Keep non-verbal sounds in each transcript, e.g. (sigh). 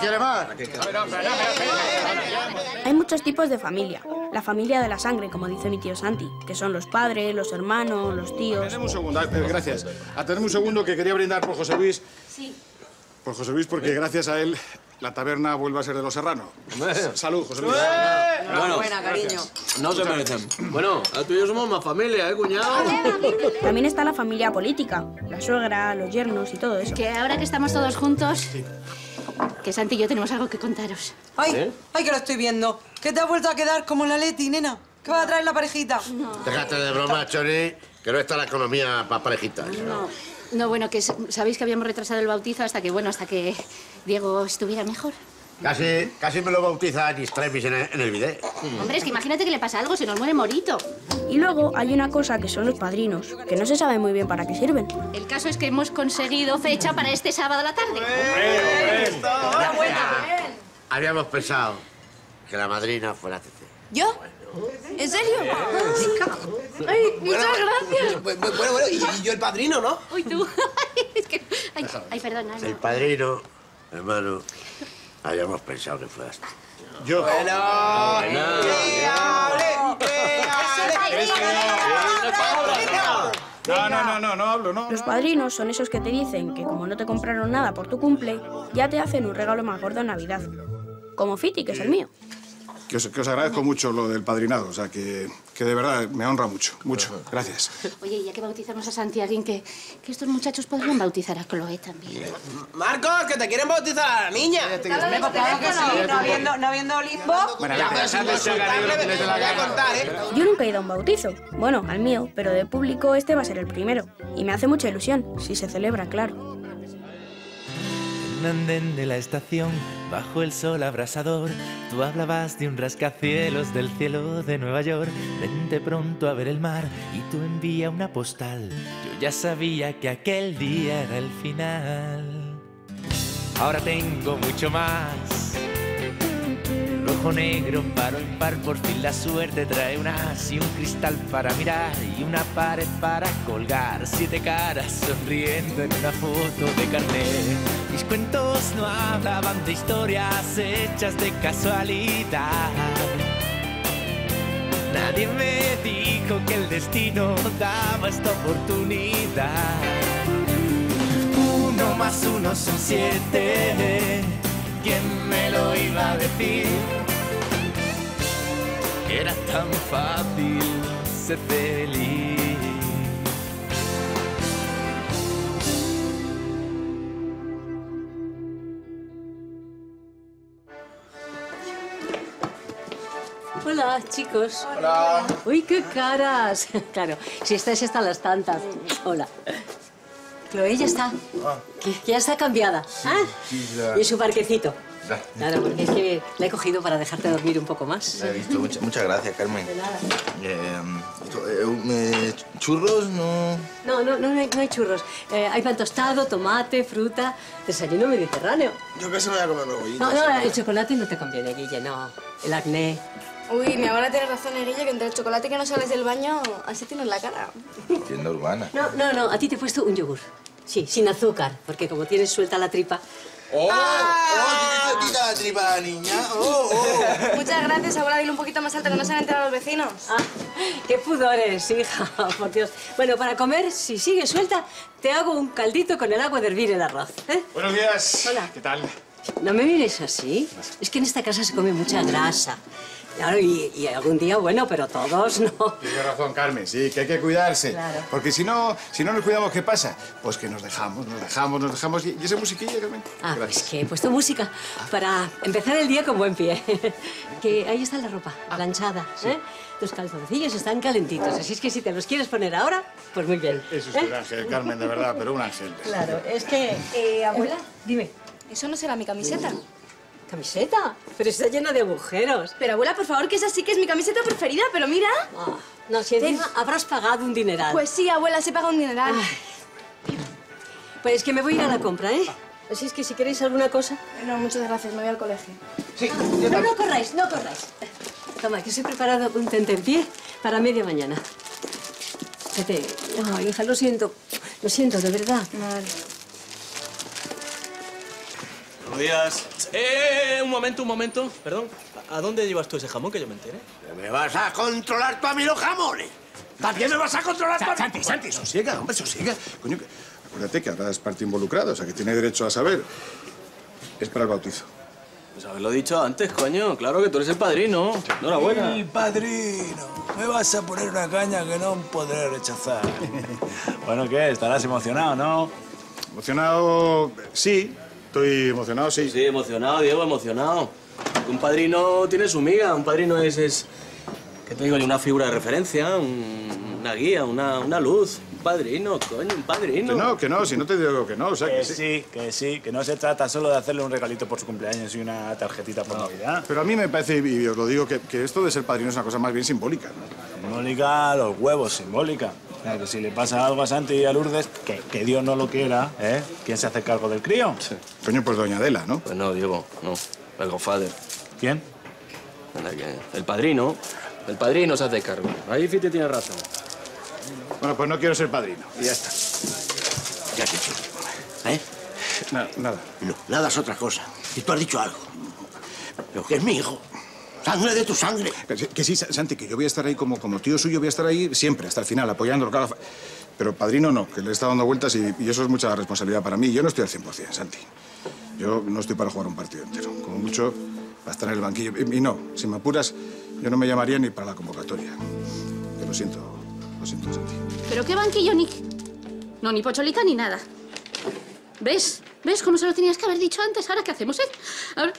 ¿Quiere más? Hay muchos tipos de familia. La familia de la sangre, como dice mi tío Santi, que son los padres, los hermanos, los tíos. Tenemos un segundo, eh, gracias. Atendemos un segundo que quería brindar por José Luis. Sí. Por José Luis, porque gracias a él la taberna vuelve a ser de los serranos. Salud, José Luis. Bueno, Buena, cariño. no se merecen. Bueno, tú y yo somos más familia, ¿eh, cuñado? También está la familia política, la suegra, los yernos y todo eso. Que ahora que estamos todos juntos, que Santi y yo tenemos algo que contaros. Ay, ¿Eh? ay, que lo estoy viendo. ¿Qué te has vuelto a quedar como la Leti, nena? ¿Qué va a traer la parejita? Déjate de broma, Choni, que no está la economía para parejitas. No, no, bueno, que sabéis que habíamos retrasado el bautizo hasta que, bueno, hasta que Diego estuviera mejor. Casi, casi me lo bautiza en extremis en el, en el bidet. Hombre, es que imagínate que le pasa algo, se nos muere Morito. Y luego hay una cosa que son los padrinos, que no se sabe muy bien para qué sirven. El caso es que hemos conseguido fecha para este sábado a la tarde. Habíamos pensado que la madrina fuera Tete. ¿Yo? ¿En serio? Ay, muchas gracias. Bueno, bueno, bueno, y, y yo el padrino, ¿no? Uy, tú. (laughs) es que... Ay, ay perdona. El no. padrino, hermano, habíamos pensado que fueras tú. Yo. No, no, no, no, no hablo, no. Los padrinos son esos que te dicen que como no te compraron nada por tu cumple, ya te hacen un regalo más gordo en Navidad. Como Fiti, que es el mío. Que os, que os agradezco mucho lo del padrinado, o sea, que, que de verdad me honra mucho, mucho. Gracias. (laughs) Oye, ya que bautizamos a Santi, alguien que, que estos muchachos podrían bautizar a Chloe también. Marcos, que te quieren bautizar a la niña. Claro que sí, no habiendo, no habiendo limbo. Bueno, Ya, pero me voy a contar, ¿eh? Yo nunca he ido a un bautizo. Bueno, al mío, pero de público este va a ser el primero. Y me hace mucha ilusión, si se celebra, claro. Un andén de la estación, bajo el sol abrasador, tú hablabas de un rascacielos del cielo de Nueva York. Vente pronto a ver el mar y tú envía una postal. Yo ya sabía que aquel día era el final. Ahora tengo mucho más. Rojo, negro, paro impar, por fin la suerte trae un as y un cristal para mirar y una pared para colgar. Siete caras sonriendo en una foto de carnet. Mis cuentos no hablaban de historias hechas de casualidad. Nadie me dijo que el destino daba esta oportunidad. Uno más uno son siete. ¿Quién me lo iba a decir? Era tan fácil ser feliz. Hola, chicos. Hola. Uy, qué caras. (laughs) Claro, si estáis hasta las tantas. Hola. Chloe ya está. Que, que ya está cambiada. ¿Ah? Y su parquecito. Claro, porque es que la he cogido para dejarte dormir un poco más. La he visto. Mucha- muchas gracias, Carmen. De nada. Eh, eh, eh, ¿Churros? No. No, no, no, hay, no hay churros. Eh, hay pan tostado, tomate, fruta, desayuno mediterráneo. Yo casi me voy a comer bollitos. No, no, el chocolate no te conviene, Guille, no. El acné. Uy, mi abuela tiene razón, Erilla, que entre el chocolate que no sales del baño, así tienes la cara. Tienda urbana. No, no, no, a ti te he puesto un yogur. Sí, sin azúcar, porque como tienes suelta la tripa. ¡Oh! ¡Oh! ¡Quita la tripa la niña! ¡Oh! ¡Oh! Muchas gracias, abuela. Dile un poquito más alto que no se han enterado los vecinos. Ah, qué pudores, hija, por Dios. Bueno, para comer, si sigues suelta, te hago un caldito con el agua de hervir el arroz. ¿eh? Buenos días. Hola. ¿Qué tal? No me mires así. Es que en esta casa se come mucha grasa. Claro, y, y algún día, bueno, pero todos no. Tienes razón, Carmen, sí, que hay que cuidarse. Claro. Porque si no, si no nos cuidamos, ¿qué pasa? Pues que nos dejamos, nos dejamos, nos dejamos. ¿Y y esa musiquilla, Carmen? Ah, pues que he puesto música para empezar el día con buen pie. (laughs) que ahí está la ropa, planchada. ¿eh? Tus calzoncillos están calentitos, así es que si te los quieres poner ahora, pues muy bien. Eso es ¿eh? un ángel, Carmen, de verdad, pero un ángel. Claro, es que... Eh, abuela, Dime, eso no será mi camiseta. ¿Camiseta? Pero está llena de agujeros. Pero abuela, por favor, que esa sí que es mi camiseta preferida, pero mira. Ah, no, si encima habrás pagado un dineral. Pues sí, abuela, se paga un dineral. Pues que me voy a ir a la compra, ¿eh? Así es que si queréis alguna cosa... No, muchas gracias, me voy al colegio. Sí, No, no corráis, no corráis. Toma, que os he preparado un tentempié para media mañana. Vete. No, hija, lo siento. Lo siento, de verdad. Buenos días. Eh, un momento, un momento. Perdón. ¿A dónde llevas tú ese jamón que yo me entere? ¿Me vas a controlar tú a mí los jamones? ¿También me vas a controlar tú a mí? Santi, Santi, sosiega, hombre, sosiega. Coño, que- acuérdate que ahora es parte involucrada, o sea, que tiene derecho a saber. Es para el bautizo. Pues haberlo dicho antes, coño. Claro que tú eres el padrino. Enhorabuena. El padrino. Me vas a poner una caña que no podré rechazar. (laughs) bueno, ¿qué? Estarás emocionado, ¿no? Emocionado, sí. Estoy emocionado, sí. Sí, emocionado, Diego, emocionado. Un padrino tiene su miga. Un padrino es, es ¿qué te digo yo? Una figura de referencia, un- una guía, una, una luz. Un padrino, coño, un padrino. Que no, que no, si no te digo que no, o sea, Que que sí. sí, que sí, que no se trata solo de hacerle un regalito por su cumpleaños y una tarjetita por Navidad. Pero a mí me parece, y os lo digo, que, que esto de ser padrino es una cosa más bien simbólica. ¿no? Simbólica, los huevos, simbólica. Que si le pasa algo a Santi y a Lourdes, que, que Dios no lo quiera, ¿eh? ¿Quién se hace cargo del crío? Coño, pues doña Adela, ¿no? Pues no, Diego, no. El godfather. ¿Quién? El padrino. El padrino se hace cargo. Ahí Fiti tiene razón. Bueno, pues no quiero ser padrino. Y ya está. ¿Qué has dicho? ¿Eh? Nada, nada. No, nada es otra cosa. Y tú has dicho algo. Pero que es mi hijo. Sangre de tu sangre. Que sí, que sí, Sa- Santi, que yo voy a estar ahí como, como tío suyo, voy a estar ahí siempre, hasta el final, apoyándolo. claro. Pero padrino no, que le está dando vueltas y, y eso es mucha responsabilidad para mí. Yo no estoy al 100%, Santi. Yo no estoy para jugar un partido entero. Como mucho, para estar en el banquillo. Y, y no, si me apuras, yo no me llamaría ni para la convocatoria. Te lo siento, lo siento, Santi. ¿Pero qué banquillo, Nick? No, ni pocholica ni nada. ¿Ves? ¿Ves cómo se lo tenías que haber dicho antes? ¿Ahora qué hacemos, eh? Ahora...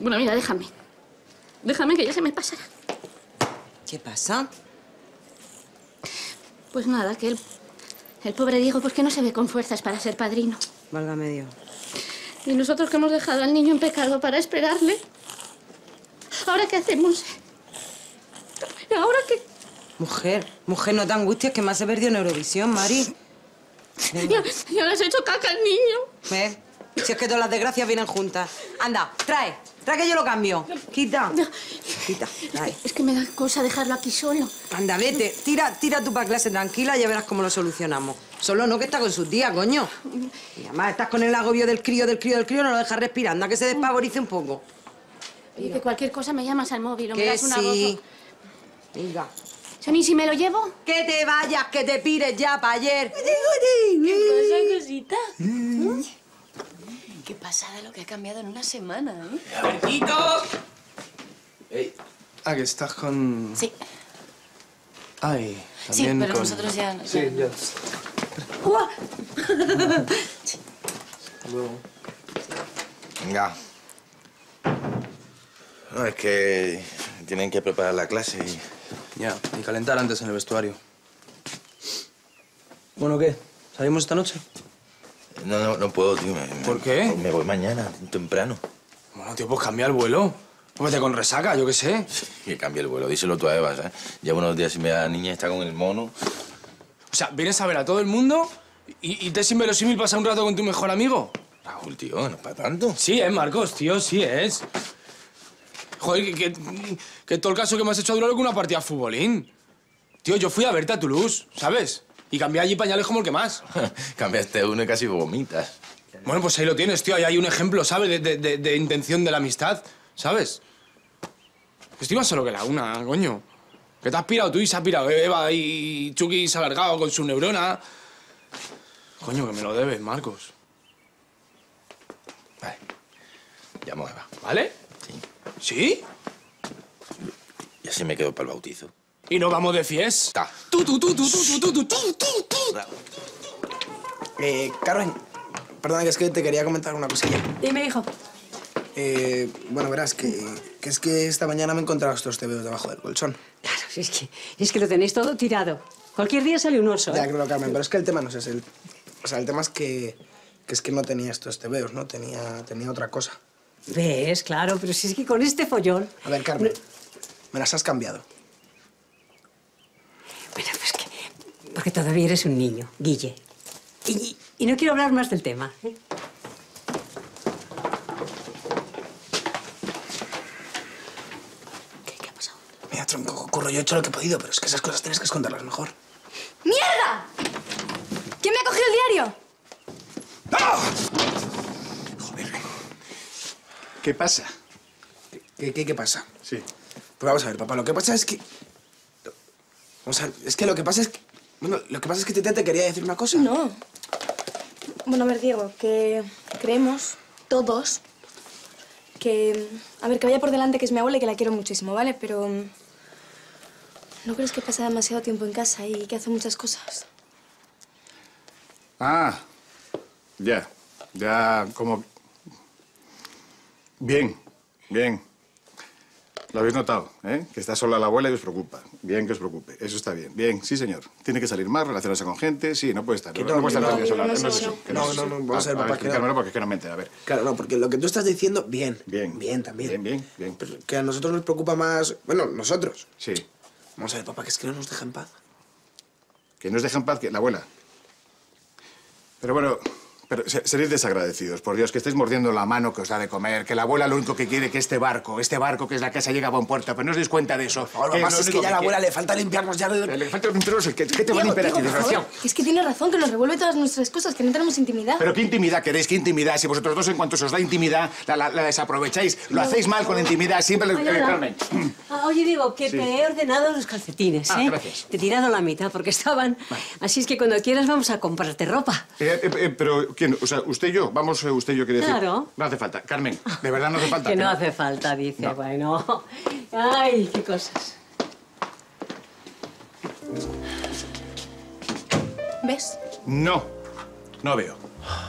Bueno, mira, déjame. Déjame que ya se me pasará. ¿Qué pasa? Pues nada, que el, el pobre Diego, pues que no se ve con fuerzas para ser padrino. Válgame Dios. Y nosotros que hemos dejado al niño en pecado para esperarle. ¿Ahora qué hacemos? ¿Y ahora qué? Mujer, mujer, no te angusties, que más se perdió en Eurovisión, Mari. Ya, ya le has hecho caca al niño. ¿Ves? Si es que todas las desgracias vienen juntas. Anda, trae. Trae que yo lo cambio. Quita. Quita, trae. Es que me da cosa dejarlo aquí solo. Anda, vete. Tira, tira tú para clase tranquila y ya verás cómo lo solucionamos. Solo no, que está con sus días, coño. Y además estás con el agobio del crío, del crío, del crío, no lo dejas respirar. Anda, que se despavorice un poco. Oye, que cualquier cosa me llamas al móvil o me das una sí. voz. Venga. Sani, si me lo llevo. Que te vayas, que te pires ya para ayer. ¿Qué pasa, cosita? Qué pasada lo que ha cambiado en una semana, ¿eh? ¡Albertito! Ey. Ah, que estás con... Sí. Ay, Sí, también pero con... nosotros ya... ya- Sí, ya. ¡Uah! (laughs) Hasta luego. Venga. No, es que tienen que preparar la clase y... Ya, y calentar antes en el vestuario. Bueno, ¿qué? ¿Salimos esta noche? No, no, no puedo, tío. me- me- ¿Por qué? Me voy mañana, temprano. Bueno, tío, pues cambia el vuelo. Vete con resaca, yo qué sé. (laughs) Que cambie el vuelo, díselo tú a Eva, ¿sabes? Llevo unos días y me la niña está con el mono. O sea, vienes a ver a todo el mundo y, y te es inverosímil pasar un rato con tu mejor amigo. Raúl, tío, no es para tanto. Sí, es, Marcos, tío, sí es. Joder, que, que, que todo el caso que me has hecho durado que una partida de futbolín. Tío, yo fui a verte a Toulouse, ¿sabes? Y cambié allí pañales como el que más. (laughs) Cambiaste uno y casi vomitas. Bueno, pues ahí lo tienes, tío. Ahí hay un ejemplo, ¿sabes? De, de- de- de intención de la amistad, ¿sabes? Estoy más solo que la una, coño. Que te has pirado tú y se ha pirado Eva y Chucky se ha alargado con su neurona. Coño, que me lo debes, Marcos. Llamo a Eva. ¿Vale? Sí. ¿Sí? Y así me quedo para el bautizo. Y nos vamos de fiesta. Tú, tú, tú, tú, tú, tú, tú, tú, tú, tú. Eh, Carmen, perdona, que es que te quería comentar una cosilla. Dime, hijo. Eh, bueno, verás, que, que es que esta mañana me he encontrado estos tebeos debajo del colchón. Claro, es que, es que lo tenéis todo tirado. Cualquier día sale un oso. Ya, ¿eh? creo, Carmen, pero es que el tema no es ese. El, o sea, el tema es que, que es que no tenía estos tebeos, ¿no? Tenía, tenía otra cosa. ¿Ves? Claro, pero si es que con este follón... A ver, Carmen, me las has cambiado. Bueno, pues que... Porque todavía eres un niño, Guille. Y, y no quiero hablar más del tema. ¿eh? Mira, tronco, curro, yo he hecho lo que he podido, pero es que esas cosas tienes que esconderlas mejor. ¡Mierda! ¿Quién me ha cogido el diario? ¿Qué pasa? ¿Qué, qué, qué pasa? Sí. Pues vamos a ver, papá, lo que pasa es que... Vamos a ver, es que lo que pasa es que... Bueno, lo que pasa es que Tete te quería decir una cosa. No. Bueno, a ver, Diego, que creemos todos que... A ver, que vaya por delante que es mi abuela y que la quiero muchísimo, ¿vale? Pero... ¿No crees que pasa demasiado tiempo en casa y que hace muchas cosas? Ah, ya. Ya, como... Bien, bien. Lo habéis notado, ¿eh? Que está sola la abuela y os preocupa. Bien que os preocupe. Eso está bien. Bien, sí, señor. Tiene que salir más, relacionarse con gente. Sí, no puede estar. No, no, puede estar no, sola. no, No, es no, eso. que no, es no, eso. no, vamos a ver, Ah, papá, explícamelo porque es que no me entero. A ver. Claro, no, porque lo que tú estás diciendo, bien. Bien. Bien también. Bien, bien, bien. Pero que a nosotros nos preocupa más... Bueno, nosotros. Sí. Vamos a ver, papá, que es que no nos deja en paz. Que nos deja en paz que la abuela. Pero bueno, pero se- seréis desagradecidos, por Dios, que estáis mordiendo la mano que os da de comer, que la abuela lo único que quiere que este barco, este barco que es la casa llegue a buen puerto, pero no os dais cuenta de eso. Ahora, Que si es que ya a la abuela le falta limpiarnos ya... Le... Le falta limpiarnos el que, ¿qué te va a limpiar a ti, Diego, por desgraciado? es que tiene razón, que nos revuelve todas nuestras cosas, que no tenemos intimidad. Pero qué intimidad queréis, qué intimidad. Si vosotros dos, en cuanto se os da intimidad, la, la- la desaprovecháis. Lo hacéis mal con la intimidad. Siempre le... Hola. Carmen. Ah, oye, Diego, que Sí. te he ordenado los calcetines, Ah, ¿eh? gracias. Te he tirado la mitad porque estaban... Así es que cuando quieras vamos a comprarte ropa. Eh, eh, eh, pero, ¿quién? O sea, usted y yo. Vamos, eh, usted y yo, quiere decir. Claro. No hace falta. Carmen, de verdad no hace (laughs) falta. que no no. hace falta, dice. No. Bueno. Ay, qué cosas. ¿Ves? No, no veo.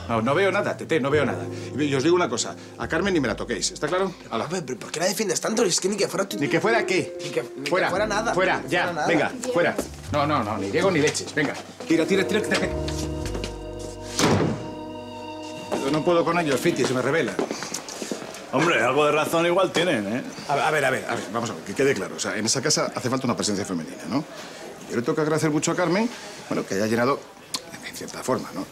No, no veo nada, Tete, no veo nada. Y os digo una cosa, a Carmen ni me la toquéis, ¿está claro? Ala. ¿Pero por qué la defiendes tanto? Es que ni que fuera tu... Ni que fuera qué. Ni que, ni que fuera, fuera nada. Fuera, ya, fuera nada. venga, fuera. No, no, no, ni Diego ni leches, venga. Tira, tira, tira. tira. Yo no puedo con ellos, Fiti, se me revela. Hombre, algo de razón igual tienen, ¿eh? A, ver, a ver, a ver, vamos a ver, que quede claro. O sea, en esa casa hace falta una presencia femenina, ¿no? Yo le tengo que agradecer mucho a Carmen, bueno, que haya llenado, en cierta forma, ¿no?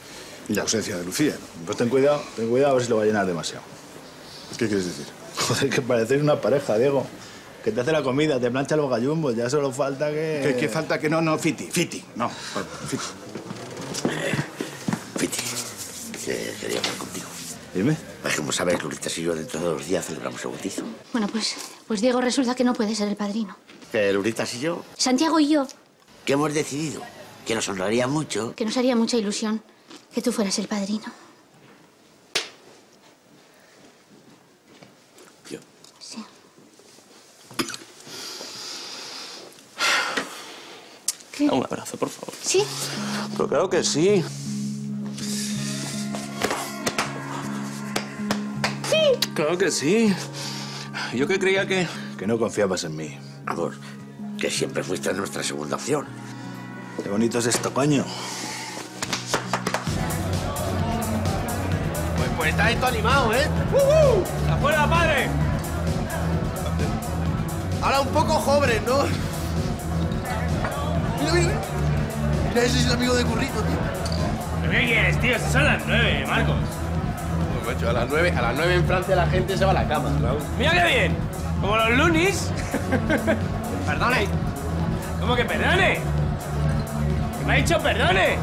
Y la ausencia de Lucía. ¿no? Pues ten cuidado, ten cuidado a ver si lo va a llenar demasiado. ¿Qué quieres decir? Joder, que parecéis una pareja, Diego. Que te hace la comida, te plancha los gallumbos, ya solo falta que... ¿Qué, qué falta que no, no, Fiti, Fiti, no. Fiti, que quería hablar contigo. Dime. Pues como sabes, Luritas y yo dentro de dos días celebramos el bautizo. Bueno, pues, pues Diego resulta que no puede ser el padrino. Que Luritas y yo, Santiago y yo, que hemos decidido que nos honraría mucho que nos haría mucha ilusión que tú fueras el padrino. Yo. Sí. ¿Qué? Un abrazo, por favor. ¿Sí? Pero claro que sí. Claro que sí. Yo que creía que... Que no confiabas en mí. Amor, que siempre fuiste nuestra segunda opción. Qué bonito es esto, coño. Pues, pues está esto animado, ¿eh? ¡Uh! ¡Afuera, padre! Ahora un poco joven, ¿no? Mira, mira. Mira, ese es el amigo de Currito, tío. ¿Pero qué quieres, tío? Si son las nueve, Marcos. Macho, a las nueve, a las nueve en Francia la gente se va a la cama, Raúl. Mira qué bien. Como los lunis. (laughs) perdone. ¿Cómo que perdone? ¿Que me ha dicho perdone?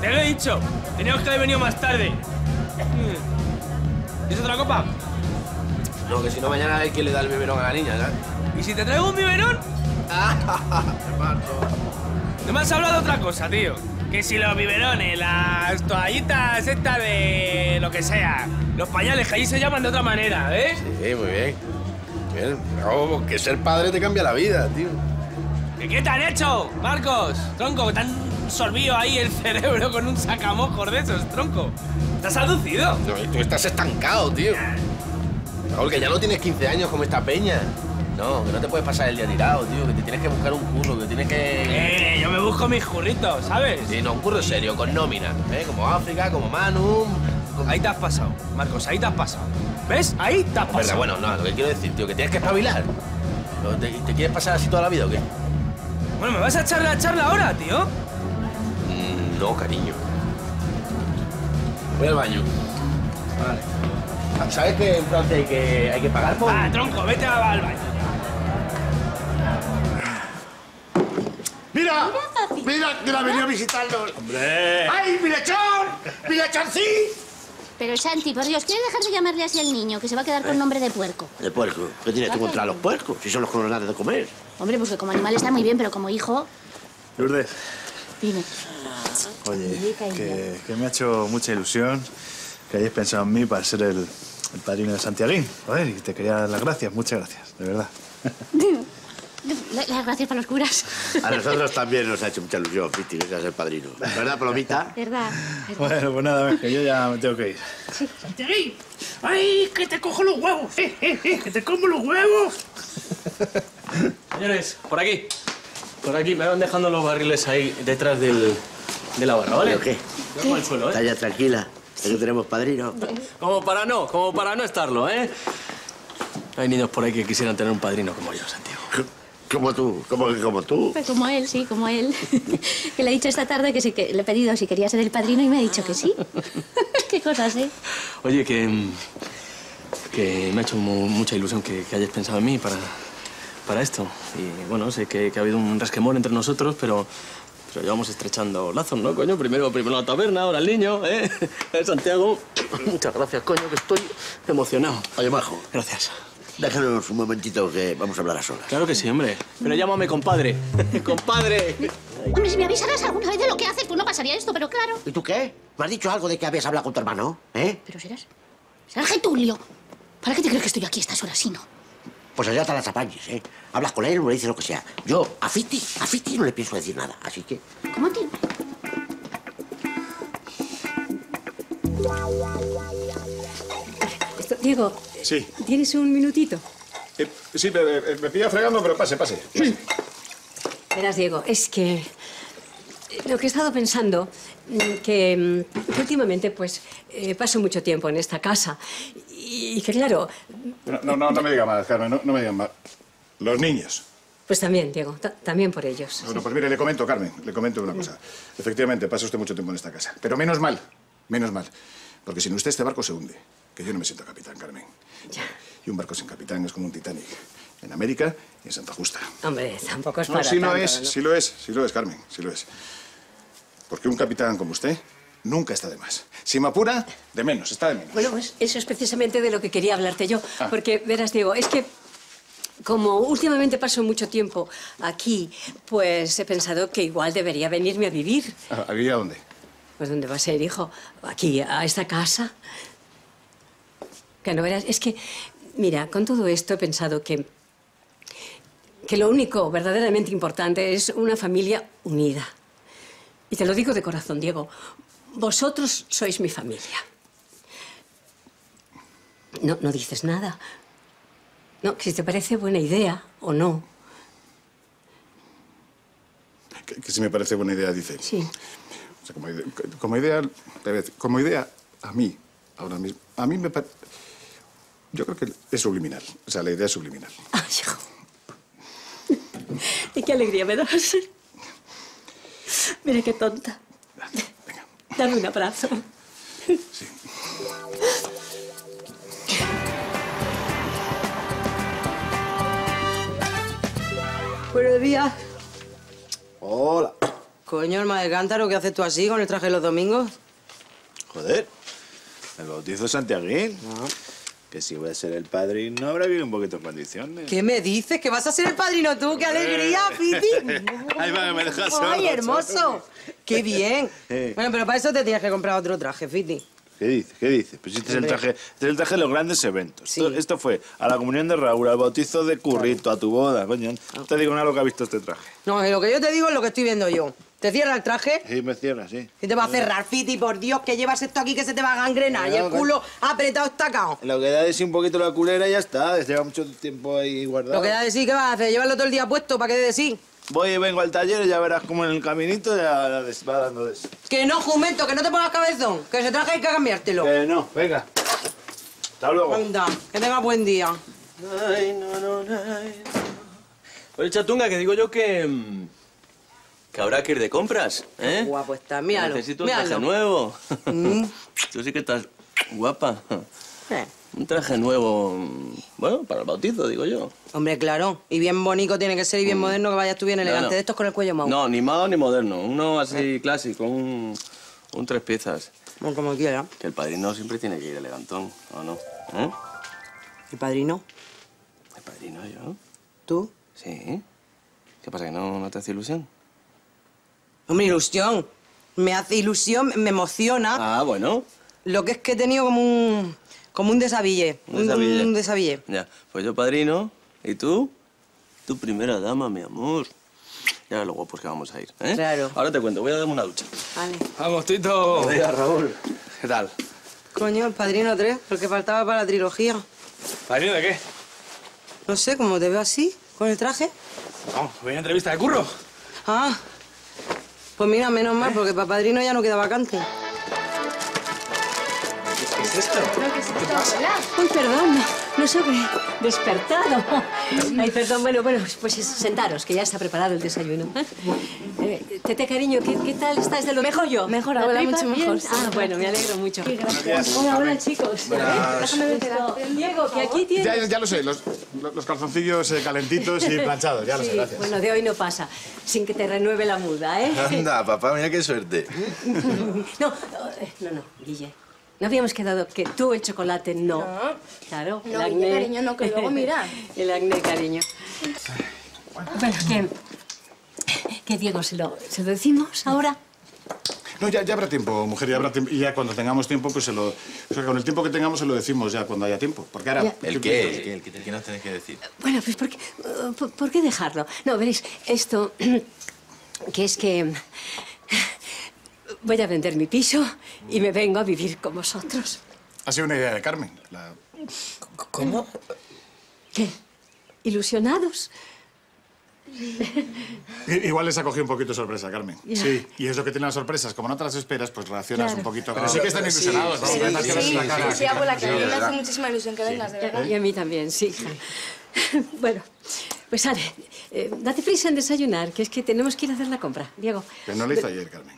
Te lo he dicho. Teníamos que haber venido más tarde. ¿Tienes otra copa? No, que si no mañana hay quien le da el biberón a la niña, ¿sabes? ¿Y si te traigo un biberón? (laughs) No me has hablado de otra cosa, tío. Que si los biberones, las toallitas estas de lo que sea, los pañales que allí se llaman de otra manera, ¿eh? Sí, muy bien. Bien. No, que ser padre te cambia la vida, tío. ¿Qué, te han hecho, Marcos? Tronco, que te han sorbido ahí el cerebro con un sacamojos de esos, tronco. ¿Estás aducido? No, tú estás estancado, tío. Raúl, que ya no tienes 15 años como esta peña. No, que no te puedes pasar el día tirado, tío. Que te tienes que buscar un curro, que tienes que... Eh, yo me busco mis curritos, ¿sabes? Sí, no, un curro serio, con nómina. ¿eh? Como África, como Manum... Ahí te has pasado, Marcos, ahí te has pasado. ¿Ves? Ahí te has Verdad, pasado. bueno, no, lo que quiero decir, tío, que tienes que espabilar. ¿No ¿Te, te quieres pasar así toda la vida o qué? Bueno, ¿me vas a echar la charla ahora, tío? Mm, no, cariño. Voy al baño. Vale. ¿Sabes que en Francia hay que, hay que pagar por...? Ah, tronco, vete al baño. ¡Mira! ¡Mira! ¡Mira! ¡Venía a visitarnos! ¡Hombre! ¡Ay, mi lechón! ¡Mi lechón sí! Pero Santi, por Dios, ¿quieres dejar de llamarle así al niño, que se va a quedar con nombre de puerco? De puerco. ¿Qué tienes tú contra los puercos? Si son los que dan de comer. Hombre, pues que como animal está muy bien, pero como hijo... Lourdes, Dime. oye, que, que me ha hecho mucha ilusión que hayáis pensado en mí para ser el, el padrino de Santiaguín. Joder, y te quería dar las gracias, muchas gracias, de verdad. (laughs) La- Las gracias para los curas. (laughs) A nosotros también nos ha hecho mucha ilusión, Fiti, que seas el padrino. ¿Verdad, Palomita? ¿Verdad? Bueno, pues nada, que yo ya me tengo que ir. ¡Santiaguín! ¡Ay, que te cojo los huevos! ¡Eh, eh, eh! ¡Que te como los huevos! Señores, por aquí. Por aquí, me van dejando los barriles ahí detrás del, de la barra, ¿vale? ¿Pero qué? Debajo del suelo, Está ¿eh? ya tranquila. Es que tenemos padrino. Como para no, como para no estarlo, ¿eh? Hay niños por ahí que quisieran tener un padrino como yo, Santiago. Como tú, como, como tú. Pues como él, sí, como él. (laughs) que le he dicho esta tarde que sí, que le he pedido si quería ser el padrino y me ha dicho que sí. (laughs) Qué cosas, ¿eh? Oye, que, que me ha hecho mu- mucha ilusión que, que hayas pensado en mí para, para esto. Y bueno, sé que, que ha habido un resquemor entre nosotros, pero, pero llevamos estrechando lazos, ¿no, coño? Primero, primero la taberna, ahora el niño, ¿eh? (laughs) Santiago, muchas gracias, coño, que estoy emocionado. Oye, Majo. Gracias. Déjanos un momentito que vamos a hablar a solas. Claro que sí, hombre. Pero llámame compadre. (laughs) compadre. Hombre, si me avisaras alguna vez de lo que haces, pues no pasaría esto, pero claro. ¿Y tú qué? ¿Me has dicho algo de que habías hablado con tu hermano? ¿Eh? Pero serás... Serás Getulio. ¿Para qué te crees que estoy aquí a estas horas, si no? Pues allá te las apañes, ¿eh? Hablas con él o le dices lo que sea. Yo, a Fiti, a Fiti no le pienso decir nada, así que... ¿Cómo te...? Diego, Sí. ¿tienes un minutito? Eh, sí, me, me- me pilla fregando, pero pase, pase. (clears throat) Verás, Diego, es que eh, lo que he estado pensando, mm, que, mm, que últimamente pues eh, paso mucho tiempo en esta casa y que claro, No, no, no, no me diga más, Carmen, no, no me digan más. Los niños. pues también, Diego, ta- también por ellos. Bueno, pues mire, le comento, Carmen, le comento una cosa. Efectivamente, pasa usted mucho tiempo en esta casa. Pero menos mal, menos mal. Porque sin usted este barco se hunde. Que yo no me siento capitán, Carmen. Y un barco sin capitán es como un Titanic. En América y en Santa Justa. Hombre, tampoco es No, para sí lo tanto, es, ¿no? sí lo es, sí lo es, Carmen, sí lo es. Porque un capitán como usted nunca está de más. Si me apura, de menos, está de menos. Bueno, pues eso es precisamente de lo que quería hablarte yo. Ah. Porque, verás, Diego, es que como últimamente paso mucho tiempo aquí, pues he pensado que igual debería venirme a vivir. Ah, ¿Aquí a dónde? Pues ¿dónde va a ser, hijo? Aquí, a esta casa. Verás, es que, mira, con todo esto he pensado que, que lo único verdaderamente importante es una familia unida. Y te lo digo de corazón, Diego. Vosotros sois mi familia. No, no dices nada. No, si te parece buena idea o no. Que, que si me parece buena idea, dice. Sí. O sea, como, como idea, como idea, a mí, ahora mismo, a mí me parece... Yo creo que es subliminal. O sea, la idea es subliminal. (laughs) Ay, hijo. Y qué alegría me das. Mira qué tonta. Dame un abrazo. Buenos días. Hola. Coño, alma de cántaro, ¿qué haces tú así con el traje de los domingos? Joder, el bautizo de Santiaguín. Que si voy a ser el padrino, habrá habido un poquito en condiciones. ¿Qué me dices? ¿Que vas a ser el padrino tú? ¡Qué alegría, Fiti! (laughs) Ahí va, me dejas solo. ¡Ay, hermoso! ¡Qué bien! (laughs) Eh. Bueno, pero para eso te tienes que comprar otro traje, Fiti. ¿Qué dices? ¿Qué dices? Pues este es el traje, este es el traje de los grandes eventos. Esto, esto fue a la comunión de Raúl, al bautizo de Currito, a tu boda, coño. No te digo nada lo que ha visto este traje. No, lo que yo te digo es lo que estoy viendo yo. ¿Te cierra el traje? Sí, me cierra, sí. ¿Qué te va a cerrar, Fiti? Por Dios, que llevas esto aquí que se te va a gangrenar y el culo apretado estacado. Lo que da de sí un poquito la culera y ya está. Lleva mucho tiempo ahí guardado. Lo que da de sí, ¿qué vas a hacer? ¿Llevarlo todo el día puesto para que dé de sí? Voy y vengo al taller y ya verás cómo en el caminito ya va dando de eso. Que no, jumento, que no te pongas cabezón. Que ese traje hay que cambiártelo. Que no, venga. Hasta luego. Anda, que tenga buen día. Ay, no, no, no. Oye, Chatunga, que digo yo que... mm, Que habrá que ir de compras, ¿eh? Guapo está, míralo. Necesito un traje nuevo. Mm. (laughs) Tú sí que estás guapa. Eh. Un traje nuevo, mm, bueno, para el bautizo, digo yo. Hombre, claro. Y bien bonito tiene que ser y bien moderno, que vayas tú bien elegante. Mm. no. De estos con el cuello mau. No, ni malo ni moderno. Uno así clásico, un, un tres piezas. O como quiera. Que el padrino siempre tiene que ir elegantón, ¿o no? ¿Eh? ¿El padrino? ¿El padrino yo? ¿Tú? Sí. ¿Qué pasa, que no, no te hace ilusión? Hombre, ilusión. Me hace ilusión, me emociona. Ah, bueno. Lo que es que he tenido como un... como un desaville. Un desaville. Un desaville. Ya, pues yo padrino, ¿y tú? Tu primera dama, mi amor. Ya lo guapos que vamos a ir, ¿eh? Claro. Ahora te cuento, voy a darme una ducha. Vale. Vamos, Tito. Buenos días, Raúl. ¿Qué tal? Coño, el padrino 3, lo que faltaba para la trilogía. ¿Padrino de qué? No sé, como te veo así, con el traje. Vamos, voy a entrevista de curro. Ah, pues mira, menos mal, porque para padrino ya no queda vacante. ¿Qué es esto? ¿Qué pasa? Uy, perdón, no, no se despertado. (laughs) Ay, perdón, bueno, bueno, pues sentaros, que ya está preparado el desayuno. (laughs) Eh, tete, cariño, ¿qué, qué tal estás de lo mejor yo? Mejor ¿La ahora, mucho mejor. Ah, bueno, me alegro mucho. gracias. Hola, hola, chicos. Déjame ver Diego, que aquí tienes... Ya, ya lo sé, los, los calzoncillos eh, calentitos y (laughs) planchados, ya lo sé, gracias. bueno, de hoy no pasa, sin que te renueve la muda, ¿eh? Anda, papá, mira qué suerte. No, eh, no, no, Guille. No habíamos quedado que tú el chocolate no. Claro, No, el acné. cariño, no, que luego mira. (laughs) el acné, cariño. Bueno, que... Que Diego, ¿se lo, ¿se lo decimos ahora? No, ya, ya habrá tiempo, mujer, ya habrá tiempo. Y ya cuando tengamos tiempo, pues se lo... O sea, con el tiempo que tengamos se lo decimos ya cuando haya tiempo. Porque ahora... ¿El qué? ¿El qué? ¿El qué, qué nos tenéis que decir? Bueno, pues ¿por qué, por, por qué dejarlo? No, veréis, esto... (clears throat) Que es que... Voy a vender mi piso y me vengo a vivir con vosotros. Ha sido una idea de Carmen. la- ¿Cómo? ¿Qué? ¿Ilusionados? Igual les ha cogido un poquito sorpresa, Carmen. Ya. Sí, y es lo que tienen las sorpresas. Como no te las esperas, pues reaccionas Claro. un poquito. Pero sí que están pero sí, ilusionados, ¿no? sí, sí, sí, abuela, que a mí me hace muchísima ilusión que vengas, de verdad. Y a mí también, sí, hija. (laughs) Bueno, pues Ale, eh, date prisa en desayunar, que es que tenemos que ir a hacer la compra. Diego. Que no le hice ayer, Carmen.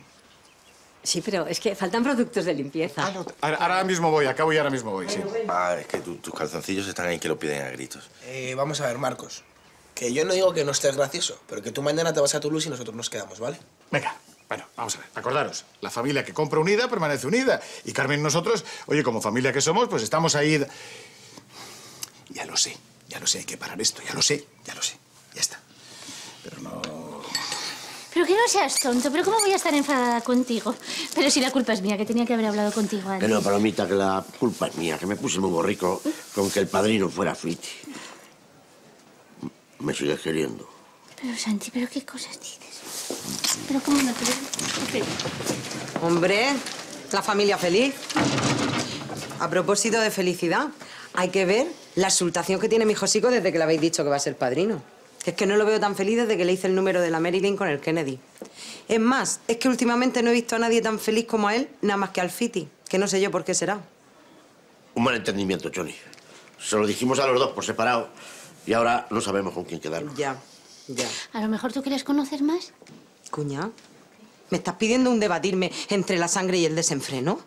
Sí, pero es que faltan productos de limpieza. Ahora, ahora mismo voy, acabo y ahora mismo voy, sí. Ah, es que tu- tus calzoncillos están ahí que lo piden a gritos. Eh, vamos a ver, Marcos. Que yo no digo que no estés gracioso, pero que tú mañana te vas a Toulouse y nosotros nos quedamos, ¿vale? Venga, bueno, vamos a ver. Acordaros, la familia que compra unida permanece unida. Y Carmen y nosotros, oye, como familia que somos, pues estamos ahí... Ya lo sé, ya lo sé, hay que parar esto, ya lo sé, ya lo sé. Ya está. Pero no... Pero que no seas tonto, pero ¿cómo voy a estar enfadada contigo? Pero si la culpa es mía, que tenía que haber hablado contigo Que antes. no, palomita, que la culpa es mía, que me puse muy borrico con que el padrino fuera Fiti. Me sigues queriendo. Pero Santi, ¿pero qué cosas dices? Pero ¿cómo no te? Hombre, la familia feliz. A propósito de felicidad, hay que ver la exultación que tiene mi Josico desde que le habéis dicho que va a ser padrino. Que es que no lo veo tan feliz desde que le hice el número de la Marilyn con el Kennedy. Es más, es que últimamente no he visto a nadie tan feliz como a él, nada más que al Fiti. Que no sé yo por qué será. Un malentendimiento, Johnny. Se lo dijimos a los dos por separado y ahora no sabemos con quién quedarnos. Ya, ya. A lo mejor tú quieres conocer más. Cuña, ¿me estás pidiendo un debatirme entre la sangre y el desenfreno?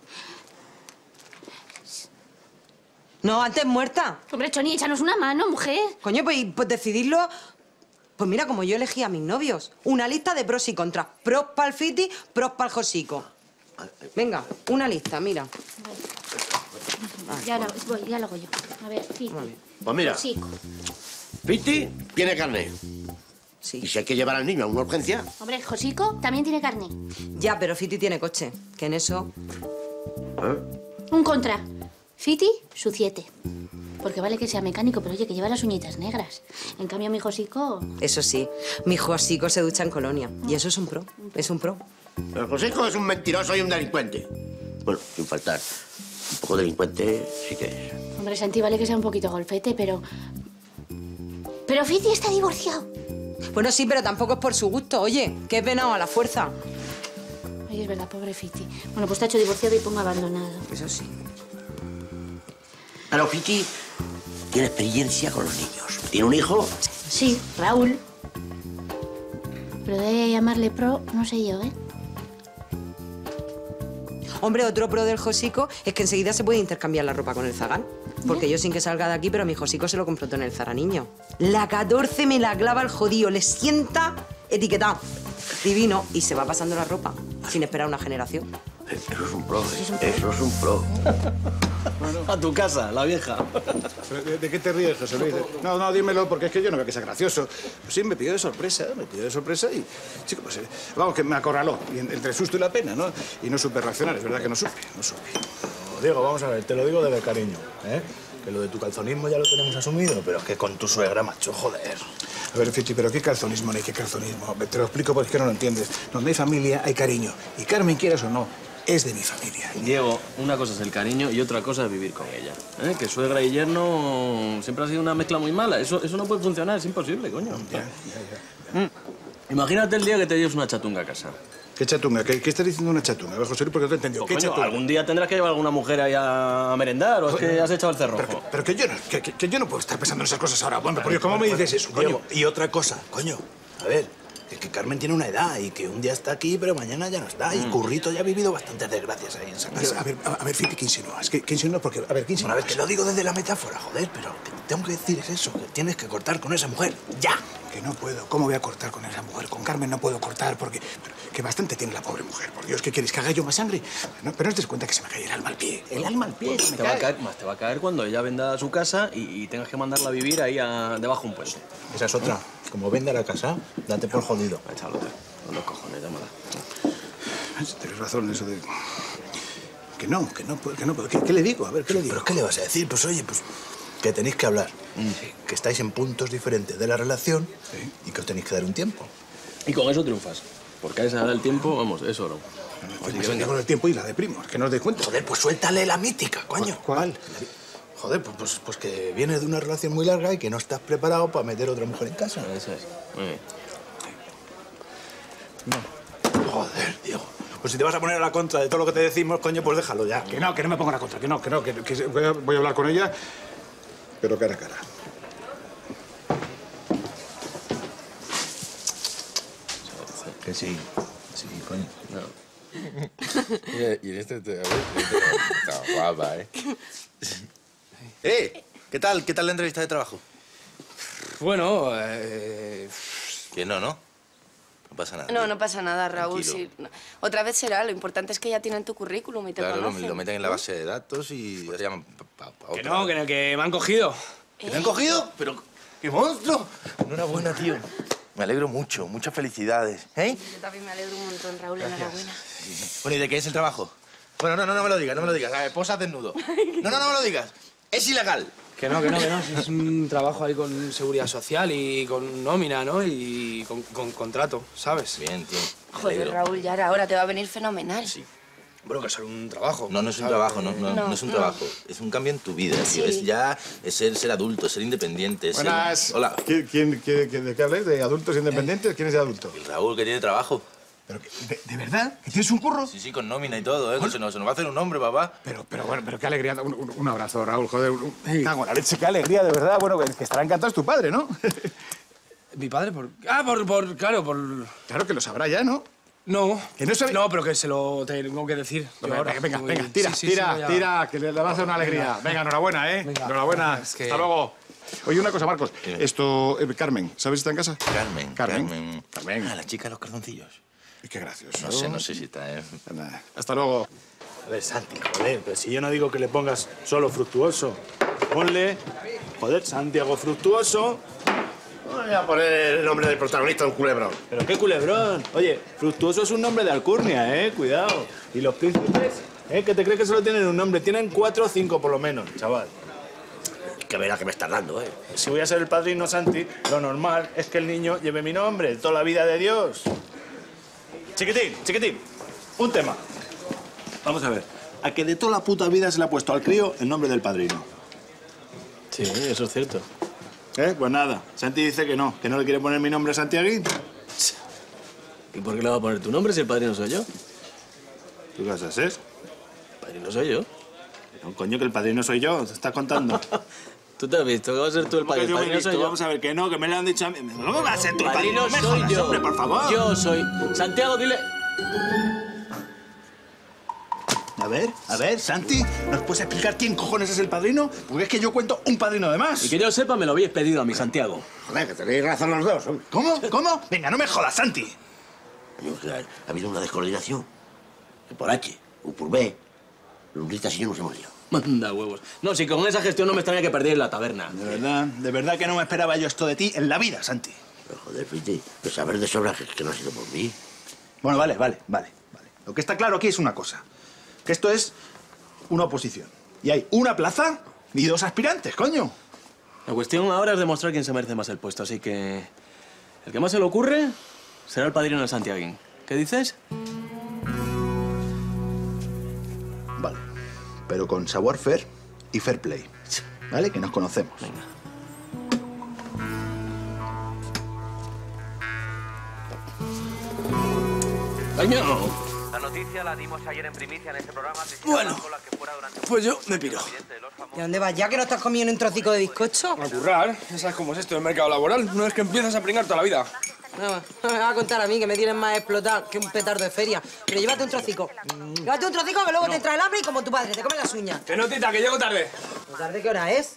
No, antes muerta. Hombre, Choni, échanos una mano, mujer. Coño, pues, pues decidirlo... Pues mira, como yo elegí a mis novios. Una lista de pros y contras. Pros para el Fiti, pros para el Josico. Venga, una lista, mira. Ya lo, voy, ya lo hago yo. A ver, Fiti. Pues mira, Sí. Fiti tiene carne. Y si hay que llevar al niño a una urgencia, Hombre, Josico también tiene carne. Ya, pero Fiti tiene coche. Que en eso... Un contra. Fiti, su siete. Porque vale que sea mecánico, pero oye, que lleva las uñitas negras. En cambio, mi Josico... Eso sí, mi Josico se ducha en colonia. Y eso es un pro. Es un pro. el Joseco es un mentiroso y un delincuente. Bueno, sin faltar. Un poco delincuente sí que es. Hombre, Santi, vale que sea un poquito golfete, pero... Pero Fiti está divorciado. Bueno, sí, pero tampoco es por su gusto. Oye, que es venado a la fuerza. Ay, es verdad, pobre Fiti. Bueno, pues está hecho divorciado y pongo abandonado. Eso sí. Pero Fiti tiene experiencia con los niños. Tiene un hijo. Sí, Raúl. Pero de llamarle pro, no sé yo, ¿eh? Hombre, otro pro del Josico es que enseguida se puede intercambiar la ropa con el Zagán. Porque yo sin que salga de aquí, pero a mi Josico se lo compró todo en el Zara Niño. La 14 me la clava el jodío, le sienta etiquetado. Divino. Y se va pasando la ropa, sin esperar una generación. Eso es un pro, ¿eh? Eso es un pro. (laughs) (laughs) A tu casa, la vieja. ¿De, de qué te ríes, José Luis? No, no, dímelo, porque es que yo no veo que sea gracioso. Pues sí, me pidió de sorpresa, me pidió de sorpresa y... Chico, pues, vamos, que me acorraló. Y en- entre el susto y la pena, ¿no? Y no supe reaccionar, es verdad que no supe, no supe. Diego, vamos a ver, te lo digo desde el cariño, ¿eh? Que lo de tu calzonismo ya lo tenemos asumido, pero es que con tu suegra, macho, joder. A ver, Fiti, pero qué calzonismo ni qué calzonismo. Te lo explico porque es que no lo entiendes. Donde hay familia, hay cariño. Y Carmen, quieras o no, es de mi familia. Diego, una cosa es el cariño y otra cosa es vivir con ella. ¿eh? Que suegra y yerno siempre ha sido una mezcla muy mala. Eso, eso no puede funcionar, es imposible, coño. Mm. Imagínate el día que te lleves una chatunga a casa. ¿Qué chatunga? ¿Qué, qué estás diciendo una chatunga? Ver, José Luis, porque no te he entendido. ¿Qué Coño, chatunga? algún día tendrás que llevar a alguna mujer ahí a, merendar o es que has echado el cerrojo. Pero que yo, no, que, que- que yo no puedo estar pensando en esas cosas ahora. Bueno, porque ¿cómo me dices eso, coño? Diego, y otra cosa, coño. A ver, que, que Carmen tiene una edad y que un día está aquí, pero mañana ya no está. Y Mm. Currito ya ha vivido bastantes desgracias ahí en esa casa. A ver, a, a ver, Fiti, ¿qué insinúas? ¿Qué, qué insinúas? Porque, a ver, ¿qué Bueno, insinúas? a ver, que lo digo desde la metáfora, joder, pero que tengo que decir es eso, que tienes que cortar con esa mujer, ya. Que no puedo. ¿Cómo voy a cortar con esa mujer? Con Carmen no puedo cortar porque... pero que bastante tiene la pobre mujer. Por Dios, ¿qué quieres? ¿Que haga yo más sangre? No, pero no te des cuenta que se me cae el alma al pie. El alma al pie. se me Te va a cae. caer, más te va a caer cuando ella venda su casa y, y tengas que mandarla a vivir ahí a- debajo de un puente. Esa es otra. Como vende la casa, date por jodido. Échalo, con los cojones, llámala. Tienes razón en eso de... Que no, que no que no. ¿Qué, qué le digo? A ver, ¿qué le digo? ¿Pero qué le vas a decir? Pues oye, pues que tenéis que hablar. Que estáis en puntos diferentes de la relación y que os tenéis que dar un tiempo. Y con eso triunfas. Porque a esa hora el tiempo, vamos, es oro. Así que venga. con el tiempo y la deprimo. Es que no os deis cuenta. Joder, pues suéltale la mítica, coño. ¿Cuál? Joder, pues, pues, pues que vienes de una relación muy larga y que no estás preparado para meter otra mujer en casa. Eso es. Muy bien. Joder, Diego. Pues si te vas a poner a la contra de todo lo que te decimos, coño, pues déjalo ya. Que no, que no me ponga la contra. Que no, que no. Que, que voy, a, voy a hablar con ella, pero cara a cara. Que sí. Sí, coño. Y, y este te, a ver, este está guapa, ¿eh? ¡Eh! ¿Qué tal? ¿Qué tal la entrevista de trabajo? Bueno, eh... Que no, ¿no? No pasa nada. No, no pasa nada, Raúl. Sí. Otra vez será. Lo importante es que ya tienen tu currículum y te Claro, lo, conocen. lo meten en la base de datos y te llaman pa- pa- pa Que otra. no, que, no, que me han cogido. ¿Que te han cogido? ¡Pero qué monstruo! Enhorabuena, tío. Me alegro mucho. Muchas felicidades. ¿Eh? Yo también me alegro un montón, Raúl. Enhorabuena. Bueno, ¿y de qué es el trabajo? Bueno, no, no, no me lo digas, no me lo digas. A ver, posas desnudo. No, no, no me lo digas. Es ilegal. Que no, que no, que no. Es un trabajo ahí con seguridad social y con nómina, ¿no? Y con, con contrato, ¿sabes? Bien, tío. Joder, Raúl, ya era ahora. Te va a venir fenomenal. Sí. Bueno, que es un trabajo. No, no es un ¿sabes? trabajo, no, no, No, no es un no. trabajo. Es un cambio en tu vida, tío. Sí. Es ya es ser, ser adulto, ser independiente. ser- Buenas. Hola. ¿Quién, quién, quién- quién- de qué habláis? ¿De adultos independientes? ¿Quién es de adulto? El Raúl, que tiene trabajo. ¿De, de verdad? ¿Que tienes un curro? Sí, sí, con nómina y todo, ¿eh? Que se, nos, se nos va a hacer un hombre, papá. Pero, pero bueno, pero qué alegría. Un, un- un abrazo, Raúl, joder. Un, un- cago en la leche, qué alegría, de verdad. Bueno, que, que estará encantado es tu padre, ¿no? (laughs) ¿Mi padre? Por... Ah, por, por... Claro, por... Claro que lo sabrá ya, ¿no? No. Que no sabe... No, pero que se lo tengo que decir. yo Venga, ahora. venga, venga, Muy- venga, tira, Sí, sí, tira, sí, tira, que le, le va a hacer una alegría. Venga. Venga, enhorabuena, ¿eh? Venga. Enhorabuena. Es que- Hasta luego. Oye, una cosa, Marcos. Esto, eh, Carmen, ¿sabes si está en casa? Carmen. Carmen. Carmen. Carmen. Ah, la chica de los calzoncillos. Qué gracioso. No sé, no sé si está, ¿eh? Hasta luego. A ver, Santi, joder, pero si yo no digo que le pongas solo fructuoso, ponle, joder, Santiago Fructuoso. Voy a poner el nombre del protagonista, un culebrón. ¿Pero qué culebrón? Oye, Fructuoso es un nombre de alcurnia, ¿eh? Cuidado. Y los príncipes, ¿eh? ¿Que te crees que solo tienen un nombre? Tienen cuatro o cinco por lo menos, chaval. Que verá que me estás dando, ¿eh? Si voy a ser el padrino Santi, lo normal es que el niño lleve mi nombre, toda la vida de Dios. Chiquitín, chiquitín, un tema. Vamos a ver. A que de toda la puta vida se le ha puesto al crío el nombre del padrino. Sí, eso es cierto. ¿Eh? Pues nada. Santi dice que no, que no le quiere poner mi nombre a Santiaguín. ¿Y por qué le va a poner tu nombre si el padrino soy yo? ¿Tú qué vas a ser? El padrino soy yo. No, coño, que el padrino soy yo, te estás contando. (laughs) ¿Tú te has visto que va a ser tú el ¿Cómo que padrino? El padrino soy yo. Vamos a ver, que no, que me lo han dicho a mí. ¿Cómo va a ser tu padrino padrino? No me soy jodas, yo. hombre, por favor. Yo soy. Santiago, dile. A ver, a ver, Santi, ¿nos puedes explicar quién cojones es el padrino? Porque es que yo cuento un padrino de más. Y que yo sepa, me lo habéis pedido a mi Santiago. Joder, que tenéis razón los dos, hombre. ¿Cómo? (laughs) ¿Cómo? Venga, no me jodas, Santi. Ha, ha habido una descoordinación. Que por H. o por B, Lurritas y yo nos hemos liado. Manda huevos. No, si con esa gestión no me extraña que perdí la taberna. De verdad, de verdad que no me esperaba yo esto de ti en la vida, Santi. Pero joder, Fiti, que saber de sobra que, que no ha sido por mí. Bueno, vale, vale, vale, vale. Lo que está claro aquí es una cosa. Que esto es una oposición. Y hay una plaza y dos aspirantes, coño. La cuestión ahora es demostrar quién se merece más el puesto, así que... El que más se le ocurre será el padrino de Santiaguín. ¿Qué dices? Pero con sabor fair y fair play. ¿Vale? Que nos conocemos. ¡Coño! La noticia la dimos ayer en primicia en este programa. Bueno, pues yo me piro. ¿Y dónde vas ya que no estás comiendo un trocico de bizcocho? A currar. Ya sabes cómo es esto del mercado laboral. No es que empiezas a pringar toda la vida. No, no me vas a contar a mí que me tienes más explotado que un petardo de feria. Pero llévate un trocico. Llévate un trocico que luego te entra el hambre y como tu padre, te come las uñas. Que no, tita, que llego tarde. ¿Tarde qué hora es?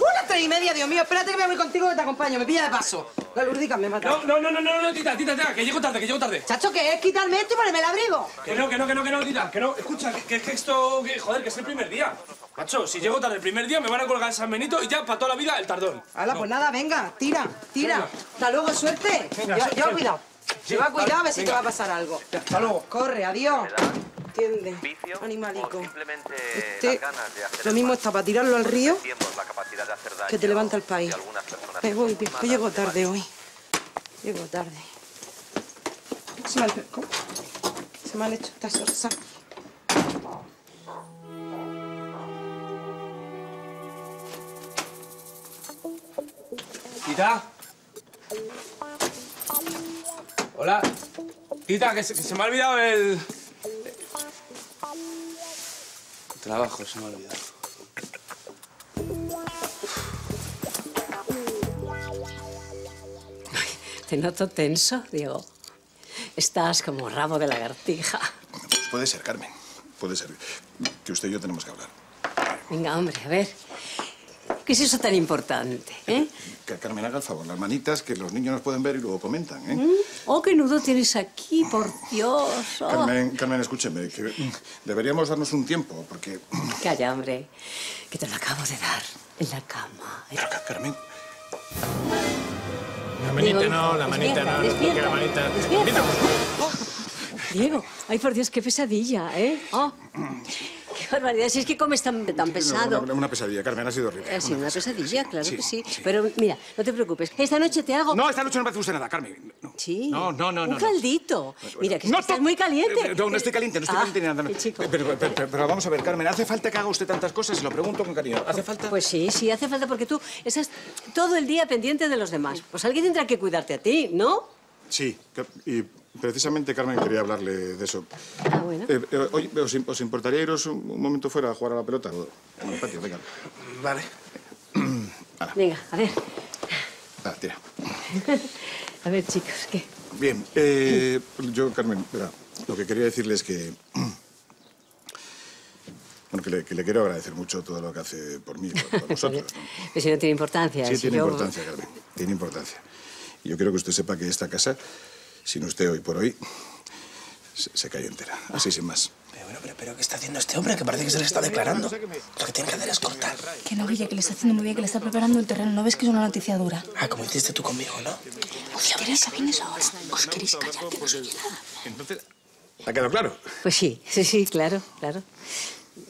¡Uh, las tres y media, Dios mío! Espérate que me voy contigo que te acompaño. Me pilla de paso. La lurdica me mata. No, no, no, no, no, no, tita, tita, tita, que llego tarde, que llego tarde. Chacho, ¿qué es? Quitarme esto y ponerme el abrigo. Que no, que no, que no, que no, tita, que no. Escucha, que, que es que esto, que, joder, que es el primer día. Macho, si llego tarde el primer día me van a colgar el San Benito y ya para toda la vida el tardón. Hala, pues nada, venga, tira, tira. Venga. Hasta luego, suerte. Venga, lleva sí. cuidado. Sí, Lleva cuidado a ver si te va a pasar algo. Hasta luego. Corre, adiós. Entiende. Animalico. Este, lo mismo está para tirarlo al río que te levanta el país. Me voy, que llego tarde hoy. Llego tarde. Se me han, ¿cómo? Se me han hecho estas horas. Tita. Hola. Tita, que se, que se me ha olvidado el... trabajo, se me ha olvidado. Te noto tenso, Diego. Estás como rabo de lagartija. Pues puede ser, Carmen. Puede ser. Que usted y yo tenemos que hablar. Venga, hombre, a ver. ¿Qué es eso tan importante, eh? Que Carmen haga el favor. Las manitas que los niños nos pueden ver y luego comentan, ¿eh? ¿Mm? Oh, qué nudo tienes aquí, por Dios. Oh. Carmen, Carmen, escúcheme, que deberíamos darnos un tiempo, porque... (clears throat) Calla, hombre, que te lo acabo de dar en la cama. Pero, Carmen... La manita no, la manita no, no, que la manita... Despierta. Diego, ay, por Dios, qué pesadilla, ¿eh? Oh, (clears throat) qué barbaridad. Si es que comes tan, tan pesado. Una, una pesadilla, Carmen, ha sido horrible. Ha sido una pesadilla, claro Sí, que sí. Pero mira, no te preocupes. Esta noche te hago... No, esta noche no me hace usted nada, Carmen. No. Sí. No, no, no, Un no, no. caldito. Mira, que estás muy caliente. Eh, No, no estoy caliente, no estoy Ah, caliente ni nada. chico. Pero, pero- pero- pero vamos a ver, Carmen, ¿hace falta que haga usted tantas cosas? Se lo pregunto con cariño. ¿Hace falta? Pues sí, sí, hace falta porque tú estás todo el día pendiente de los demás. Pues alguien tendrá que cuidarte a ti, ¿no? Sí, y precisamente, Carmen, quería hablarle de eso. Ah, bueno. Eh, eh, oye, ¿os, os importaría iros un, un momento fuera a jugar a la pelota? O- En el patio, venga. Vale. Venga, a ver. Ah, tira. (laughs) A ver, chicos, ¿qué? Bien, eh, yo, Carmen, lo que quería decirle es que... (clears throat) Bueno, que le, que le quiero agradecer mucho todo lo que hace por mí, por, por nosotros. (laughs) ¿no? Pues si no tiene importancia. Sí, si tiene yo- importancia, Carmen. Tiene importancia. Y yo quiero que usted sepa que esta casa, sin usted hoy por hoy, se, se cayó entera. Así sin más. Pero, bueno, pero, pero, ¿qué está haciendo este hombre? Que parece que se le está declarando. Lo que tiene que hacer es cortar. Que no, Guille, que le está haciendo muy bien, que le está preparando el terreno. ¿No ves que es una noticia dura? Ah, como hiciste tú conmigo, ¿no? ¿Os queréis avines ahora? ¿Os queréis callar que no oye nada? Entonces, ¿ha quedado claro? Pues sí, sí, sí, claro, claro.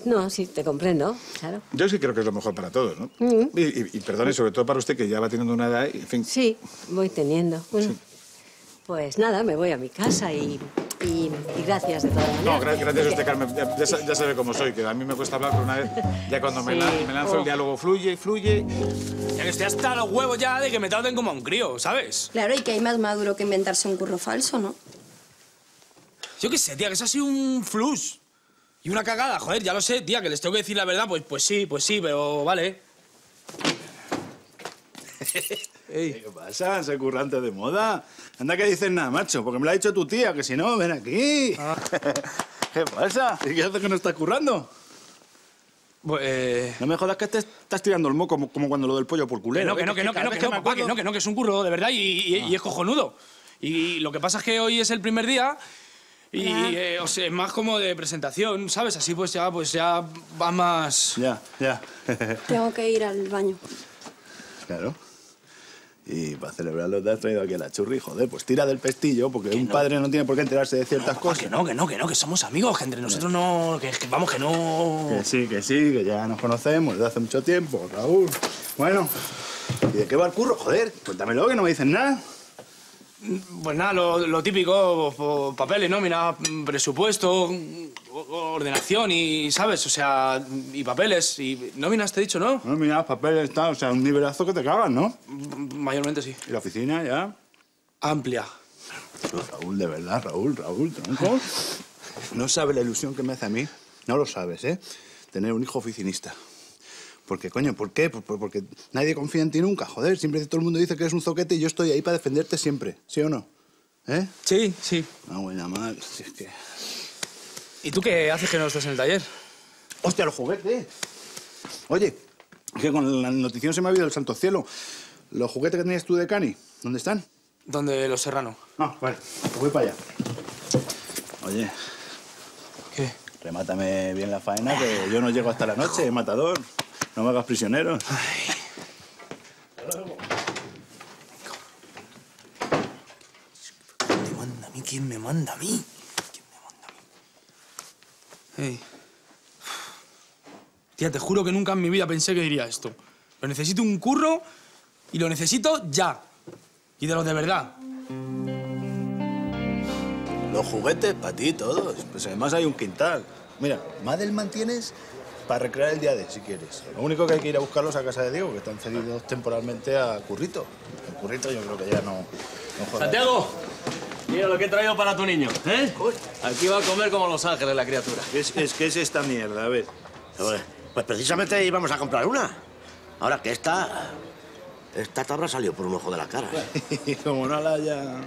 No, sí, te comprendo, claro. Yo sí creo que es lo mejor para todos, ¿no? Mm. Y, y, y perdone, sobre todo para usted, que ya va teniendo una edad, y, en fin... Sí, voy teniendo. Bueno, pues nada, me voy a mi casa y, y, y gracias de todas maneras. No, gra- gracias a usted, Carmen. Ya, ya ya sabe cómo soy, que a mí me cuesta hablar por una vez. Ya cuando me, me lanzo Oh. el diálogo fluye, fluye. Ya que estoy hasta los huevos ya de que me traten como a un crío, ¿sabes? Claro, y que hay más maduro que inventarse un curro falso, ¿no? Yo qué sé, tía, que eso ha sido un flux. Y una cagada, joder, ya lo sé, tía, que les tengo que decir la verdad, pues, pues sí, pues sí, pero vale. (laughs) Ey, ¿Qué pasa? Ese currante de moda. Anda que dices nada, macho, porque me lo ha dicho tu tía, que si no, ven aquí. (laughs) ¿Qué pasa? ¿Y qué haces que no estás currando? Pues... No me jodas que te estás tirando el moco como, como cuando lo del pollo por Que culero. no, que no, que no, que no, que no, papá, que no, que no, que es un curro, de verdad, y, y- y es cojonudo. Y lo que pasa es que hoy es el primer día Y, eh, o sea, es más como de presentación, ¿sabes? Así pues ya, pues ya va más... Ya, ya. Tengo que ir al baño. Claro. Y para celebrarlo te has traído aquí a la churri, joder, pues tira del pestillo, porque un padre no tiene por qué enterarse de ciertas cosas. Que no, que no, que no, que somos amigos, que entre nosotros no... Que, que vamos, que no... Que sí, que sí, que ya nos conocemos desde hace mucho tiempo, Raúl. Bueno, ¿y de qué va el curro? Joder, cuéntamelo, que no me dicen nada. Pues nada, lo, lo típico, po- papeles, nómina, presupuesto, o- ordenación y, ¿sabes? O sea, y papeles. Y nóminas te he dicho, ¿no? No, mira, papeles, está, o sea, un nivelazo que te cagas, ¿no? Mayormente sí. ¿Y la oficina ya? Amplia. No, Raúl, de verdad, Raúl, Raúl, tronco. No sabes la ilusión que me hace a mí. No lo sabes, ¿eh? Tener un hijo oficinista. Porque, coño, ¿por qué? Por- por- porque nadie confía en ti nunca, joder. Siempre todo el mundo dice que eres un zoquete y yo estoy ahí para defenderte siempre. ¿Sí o no? ¿Eh? Sí, sí. Ah, buena madre, si es que... ¿Y tú qué haces que no estás en el taller? ¡Hostia, los juguetes! Oye, que con la notición se me ha habido el santo cielo. ¿Los juguetes que tenías tú de Cani, dónde están? Donde los serrano. Ah, vale, pues voy para allá. Oye. ¿Qué? Remátame bien la faena, que yo no llego hasta la noche, matador. No me hagas prisionero. ¿Quién me manda a mí? ¿Quién me manda a mí? ¿Quién me manda a mí? Ey. Tía, te juro que nunca en mi vida pensé que diría esto. Lo necesito un curro y lo necesito ya. Y de los de verdad. Los juguetes para ti todos. Pues además hay un quintal. Mira, Madelman tienes para recrear el día de, si quieres. Lo único que hay que ir a buscarlos a casa de Diego, que están cedidos temporalmente a Currito. El Currito yo creo que ya no, no juega. Santiago, mira lo que he traído para tu niño, ¿eh? Aquí va a comer como Los Ángeles la criatura. Es, es que es esta mierda, a ver. Pues, pues precisamente íbamos a comprar una. Ahora que esta... Esta te habrá salido por un ojo de la cara. ¿eh? (laughs) como no la haya...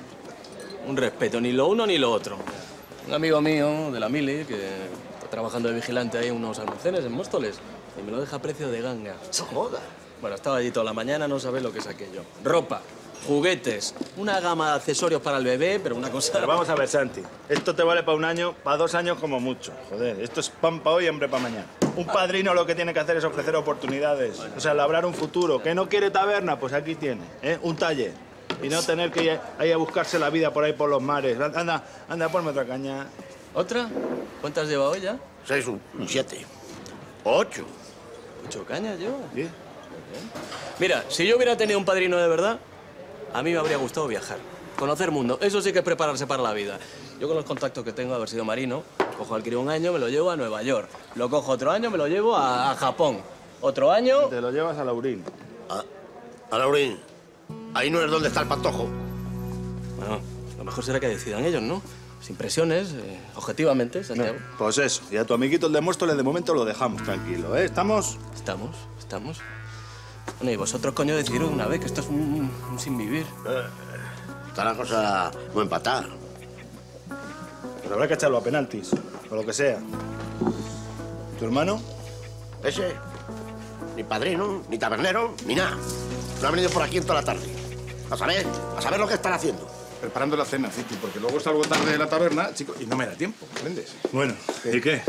Un respeto, ni lo uno ni lo otro. Un amigo mío de la Mili que trabajando de vigilante ahí en unos almacenes en Móstoles y me lo deja a precio de ganga. Joda. Bueno, estaba allí toda la mañana, no sabes lo que es aquello. Ropa, juguetes, una gama de accesorios para el bebé, pero una cosa... Pero vamos a ver, Santi. Esto te vale para un año, para dos años como mucho. Joder, esto es pan para hoy y hambre para mañana. Un padrino lo que tiene que hacer es ofrecer oportunidades. O sea, labrar un futuro. ¿Que no quiere taberna? Pues aquí tiene, ¿eh? Un taller. Y no tener que ir ahí a buscarse la vida por ahí por los mares. Anda, anda, ponme otra caña. ¿Otra? ¿Cuántas lleva hoy ya? Seis, un, siete. Ocho. ¿Ocho cañas yo? Mira, si yo hubiera tenido un padrino de verdad, a mí me habría gustado viajar. Conocer mundo. Eso sí que es prepararse para la vida. Yo con los contactos que tengo de haber sido marino, cojo al crío un año, me lo llevo a Nueva York. Lo cojo otro año, me lo llevo a, a Japón. Otro año... Te lo llevas a Laurín. A, a Laurín. Ahí no es donde está el patojo. Bueno, lo mejor será que decidan ellos, ¿no? Sin presiones, eh, objetivamente, Santiago. Pues eso. Y a tu amiguito el de Móstoles de momento lo dejamos tranquilo, ¿eh? ¿Estamos? Estamos, estamos. Bueno, y vosotros, coño, decidiros de una vez que esto es un, un sin vivir. Está la cosa muy empatada. Pues habrá que echarlo a penaltis, o lo que sea. ¿Tu hermano? Ese, ni padrino, ni tabernero, ni nada. No ha venido por aquí en toda la tarde. A saber, a saber lo que están haciendo. Preparando la cena, Citi, porque luego salgo tarde de la taberna, chico, y no me da tiempo, ¿comprendes? Bueno, ¿y qué?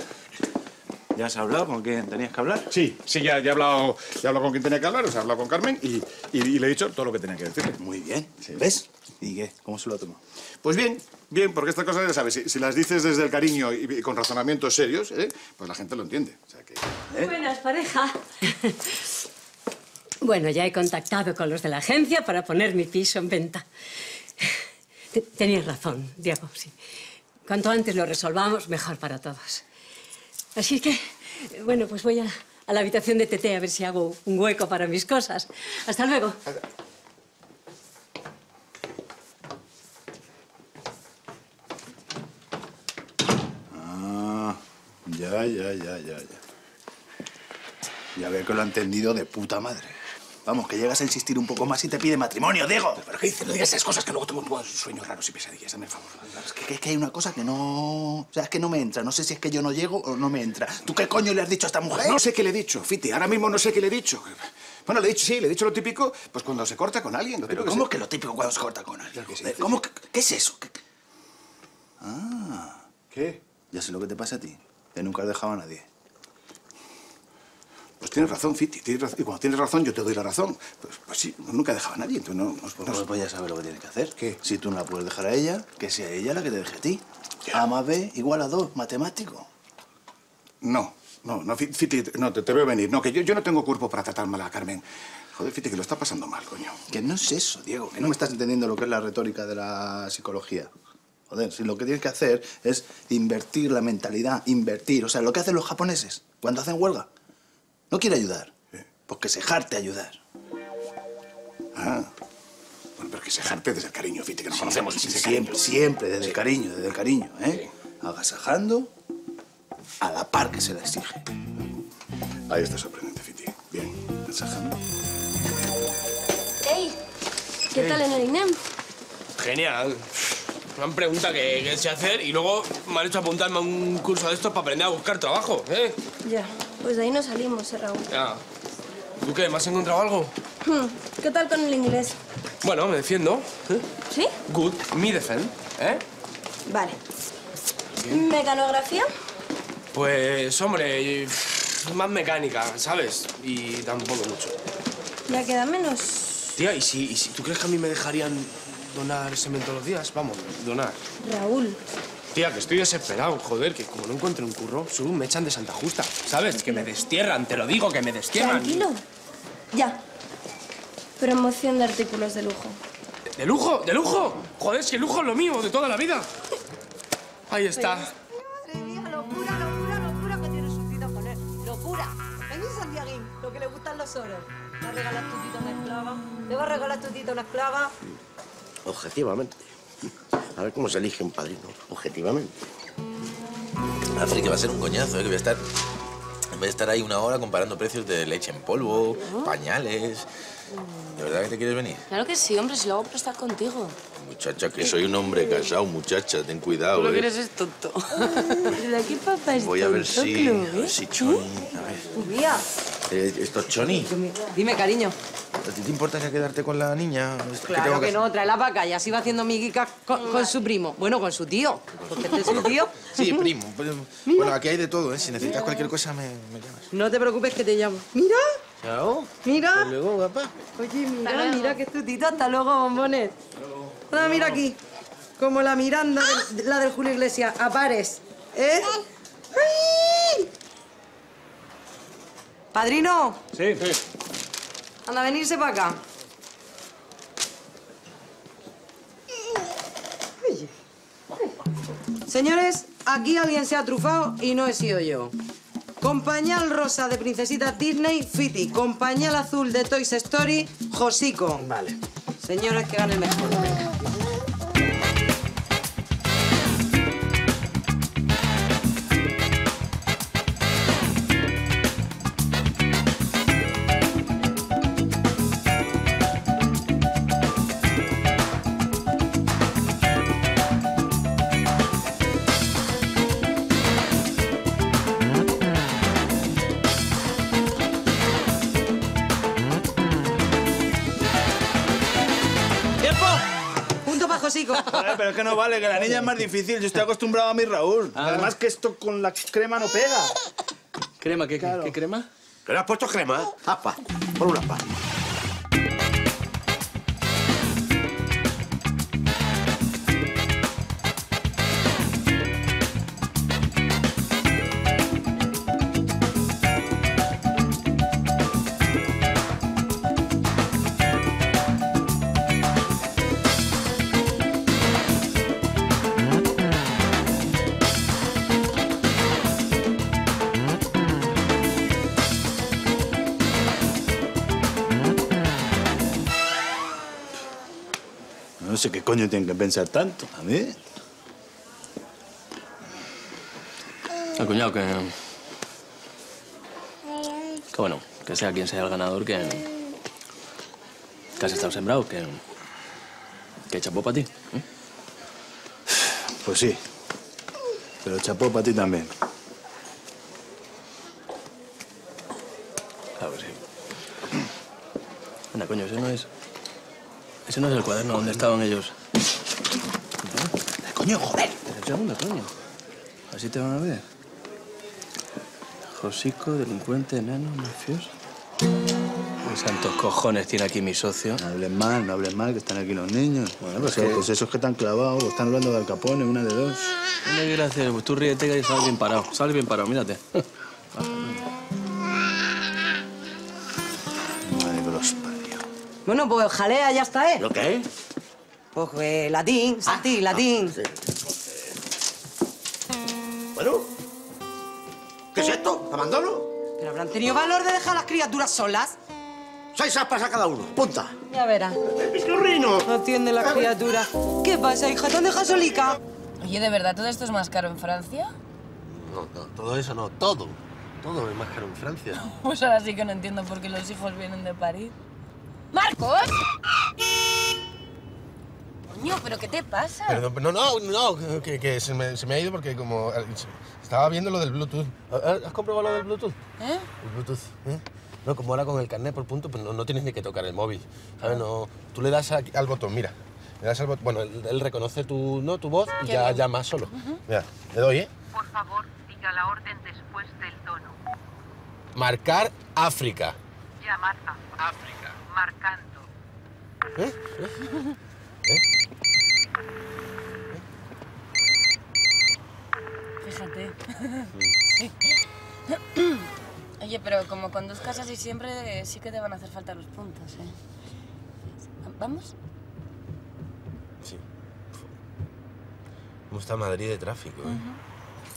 ¿Ya has hablado con quién tenías que hablar? Sí, sí, ya, ya he hablado, ya he hablado con quien tenía que hablar, o sea, he hablado con Carmen y, y- y le he dicho todo lo que tenía que decirle. Muy bien. ¿Ves? ¿Y qué? ¿Cómo se lo ha tomado? Pues bien, bien, porque estas cosas, ya sabes, si, si las dices desde el cariño y, y con razonamientos serios, ¿eh? pues la gente lo entiende. O sea que... Buenas, pareja. Bueno, ya he contactado con los de la agencia para poner mi piso en venta. Te- Tenías razón, Diego, sí. Cuanto antes lo resolvamos, mejor para todos. Así que, bueno, pues voy a, a la habitación de Tete a ver si hago un hueco para mis cosas. Hasta luego. Ah, ya, ya, ya, ya, ya. Ya veo que lo ha entendido de puta madre. Vamos, que llegas a insistir un poco más y te pide matrimonio, Diego. ¿Pero qué dices? No digas esas cosas que luego tengo sueños raros y pesadillas, dame el favor. Es que, hay una cosa que no... O sea, es que no me entra. No sé si es que yo no llego o no me entra. ¿Tú qué coño le has dicho a esta mujer? No sé qué le he dicho, Fiti, ahora mismo no sé qué le he dicho. Bueno, le he dicho, sí, le he dicho lo típico, pues cuando se corta con alguien. Lo ¿Pero típico cómo se- que lo típico cuando se corta con alguien? que sí. Joder, ¿Cómo ¿Qué es eso? ¿Qué- Ah, ¿Qué? Ya sé lo que te pasa a ti. Que nunca has dejado a nadie. Pues tienes razón, Fiti, tienes razón. Y cuando tienes razón, yo te doy la razón. Pues, pues sí, nunca he dejado a nadie, entonces no... no, Pues, no- pues ya sabes lo que tienes que hacer. ¿Qué? Si tú no la puedes dejar a ella, que sea ella la que te deje a ti. A más B igual a 2, matemático. No, no, no, Fi- Fiti, no, te, te veo venir. No, que yo, yo no tengo cuerpo para tratar mal a Carmen. Joder, Fiti, que lo está pasando mal, coño. Que no es eso, Diego. Que no me estás entendiendo lo que es la retórica de la psicología. Joder, si lo que tienes que hacer es invertir la mentalidad, invertir. O sea, lo que hacen los japoneses cuando hacen huelga. No quiere ayudar. Pues que se jarte a ayudar. Ah. Bueno, pero que se jarte desde el cariño, Fiti, que nos conocemos. Sí, desde el siempre, cariño. siempre, desde el cariño, desde el cariño, ¿eh? Agasajando a la par que se la exige. Ahí está sorprendente, Fiti. Bien, agasajando. ¡Ey! ¿Qué tal en el INEM? Genial. Me han preguntado qué, qué sé hacer y luego me han hecho apuntarme a un curso de estos para aprender a buscar trabajo, ¿eh? Ya, pues de ahí no salimos, eh, Raúl. Ya. ¿Tú qué? ¿Me has encontrado algo? Hmm, ¿Qué tal con el inglés? Bueno, me defiendo. ¿eh? ¿Sí? Good. Me defend. ¿Eh? Vale. ¿Mecanografía? Pues, hombre, más mecánica, ¿sabes? Y tampoco mucho. Ya queda menos. Tía, ¿y si, ¿y si tú crees que a mí me dejarían donar semen todos los días? Vamos, donar. Raúl. Tía, que estoy desesperado, joder, que como no encuentro un curro, solo me echan de Santa Justa, ¿sabes? Que me destierran, te lo digo, que me destierran. Tranquilo. Ya. Promoción de artículos de lujo. ¿De lujo? ¿De lujo? Joder, es que lujo es lo mío, de toda la vida. Ahí está. Locura, locura, locura que tiene su cita con él. Locura. Vení, Santiaguín, lo que le gustan los oros. ¿Te va a regalar tu tita una esclava? ¿Te va a regalar tu tita una esclava? Objetivamente. A ver cómo se elige un padrino. Objetivamente. Alfred, que va a ser un coñazo, ¿eh? Que voy a estar... Vez de estar ahí una hora comparando precios de leche en polvo, pañales... ¿De verdad que te quieres venir? Claro que sí, hombre, si lo hago por estar contigo. Muchacha, que soy un hombre casado, muchacha, ten cuidado, Tú lo que ¿eh? eres es tonto. (laughs) ¿Verdad que papá es Voy a ver tonto, si... A ver Chloe? si Choni... A ver... Mía. Eh, ¿Esto es Choni? Dime, cariño. ¿A ti te importa ya quedarte con la niña? ¿Qué Claro tengo que no, tráela para acá. Y así va haciendo miguicas con, con su primo. Bueno, con su tío. Porque este es su tío. (laughs) Sí, primo. Bueno, aquí hay de todo, ¿eh? Si necesitas cualquier cosa, me, me llamas. No te preocupes que te llamo. Mira, Chao. mira. Hasta luego, guapa. Oye, mira, mira que es tu. Hasta luego, bombones. Ah, mira aquí. Como la Miranda, del- la del Julio Iglesias. A pares. ¿Eh? ¡Ay! Padrino, Sí, sí. anda a venirse para acá. Oye. Señores, aquí alguien se ha trufado y no he sido yo. Con pañal rosa de Princesita Disney, Fiti. Con pañal azul de Toys Story, Josico. Vale. Señores, que gane el mejor. Es que no vale, que la niña es más difícil. Yo estoy acostumbrado a mi Raúl. Además que esto con la crema no pega. ¿Crema? ¿Qué, qué crema? ¿Que le has puesto crema? Apa, por una pa. Sé qué coño tienen que pensar tanto. A mí. El cuñado que... Que bueno, que sea quien sea el ganador, que... Que has estado sembrado, que... Que chapó para ti. ¿eh? Pues sí. Pero chapó para ti también. Claro que sí. Anda, coño, ese no es... Ese no es el cuaderno donde estaban ellos. Coño, joder. El segundo, coño. Así te van a ver. Josico, delincuente, enano, mafioso. ¿Qué santos cojones tiene aquí mi socio? No hablen mal, no hablen mal, que están aquí los niños. Bueno, pues Pues, que- pues esos que están clavados, o están hablando de Al Capone, una de dos. ¿Qué quiere hacer? Pues tú ríete que sales bien parado. Sales bien parado, mírate. (laughs) Bueno, pues jalea, ya está, ¿eh? ¿Lo qué? Pues eh, latín, Santi, latín. Bueno, ¿qué es esto? ¿Abandono? Pero habrán tenido valor de dejar a las criaturas solas. Seis aspas a cada uno. Punta. Ya verás. No atiende la criatura. ¿Qué pasa, hija? ¿Te han dejado solica? Oye, ¿de verdad todo esto es más caro en Francia? No, no, todo eso no, todo. Todo es más caro en Francia. (laughs) Pues ahora sí que no entiendo por qué los hijos vienen de París. ¡Marcos! Coño, ¿pero qué te pasa? Perdón, no, no, no, que, que se, me, se me ha ido porque como eh, estaba viendo lo del Bluetooth. ¿Has comprobado lo del Bluetooth? ¿Eh? El Bluetooth, ¿eh? No, como ahora con el carnet por punto, pues no, no tienes ni que tocar el móvil, ¿sabes? No, tú le das aquí- al botón, mira. Le das al botón, bueno, él, él reconoce tu, ¿no? tu voz y ya bien. llama solo. Mira, le doy, ¿eh? Por favor, diga la orden después del tono. Marcar África. Llamar a África. Marcando. ¿Eh? Fíjate. Sí. Oye, pero como conduzcas así siempre, eh, sí que te van a hacer falta los puntos, ¿eh? ¿Vamos? Sí. ¿Cómo está Madrid de tráfico, eh?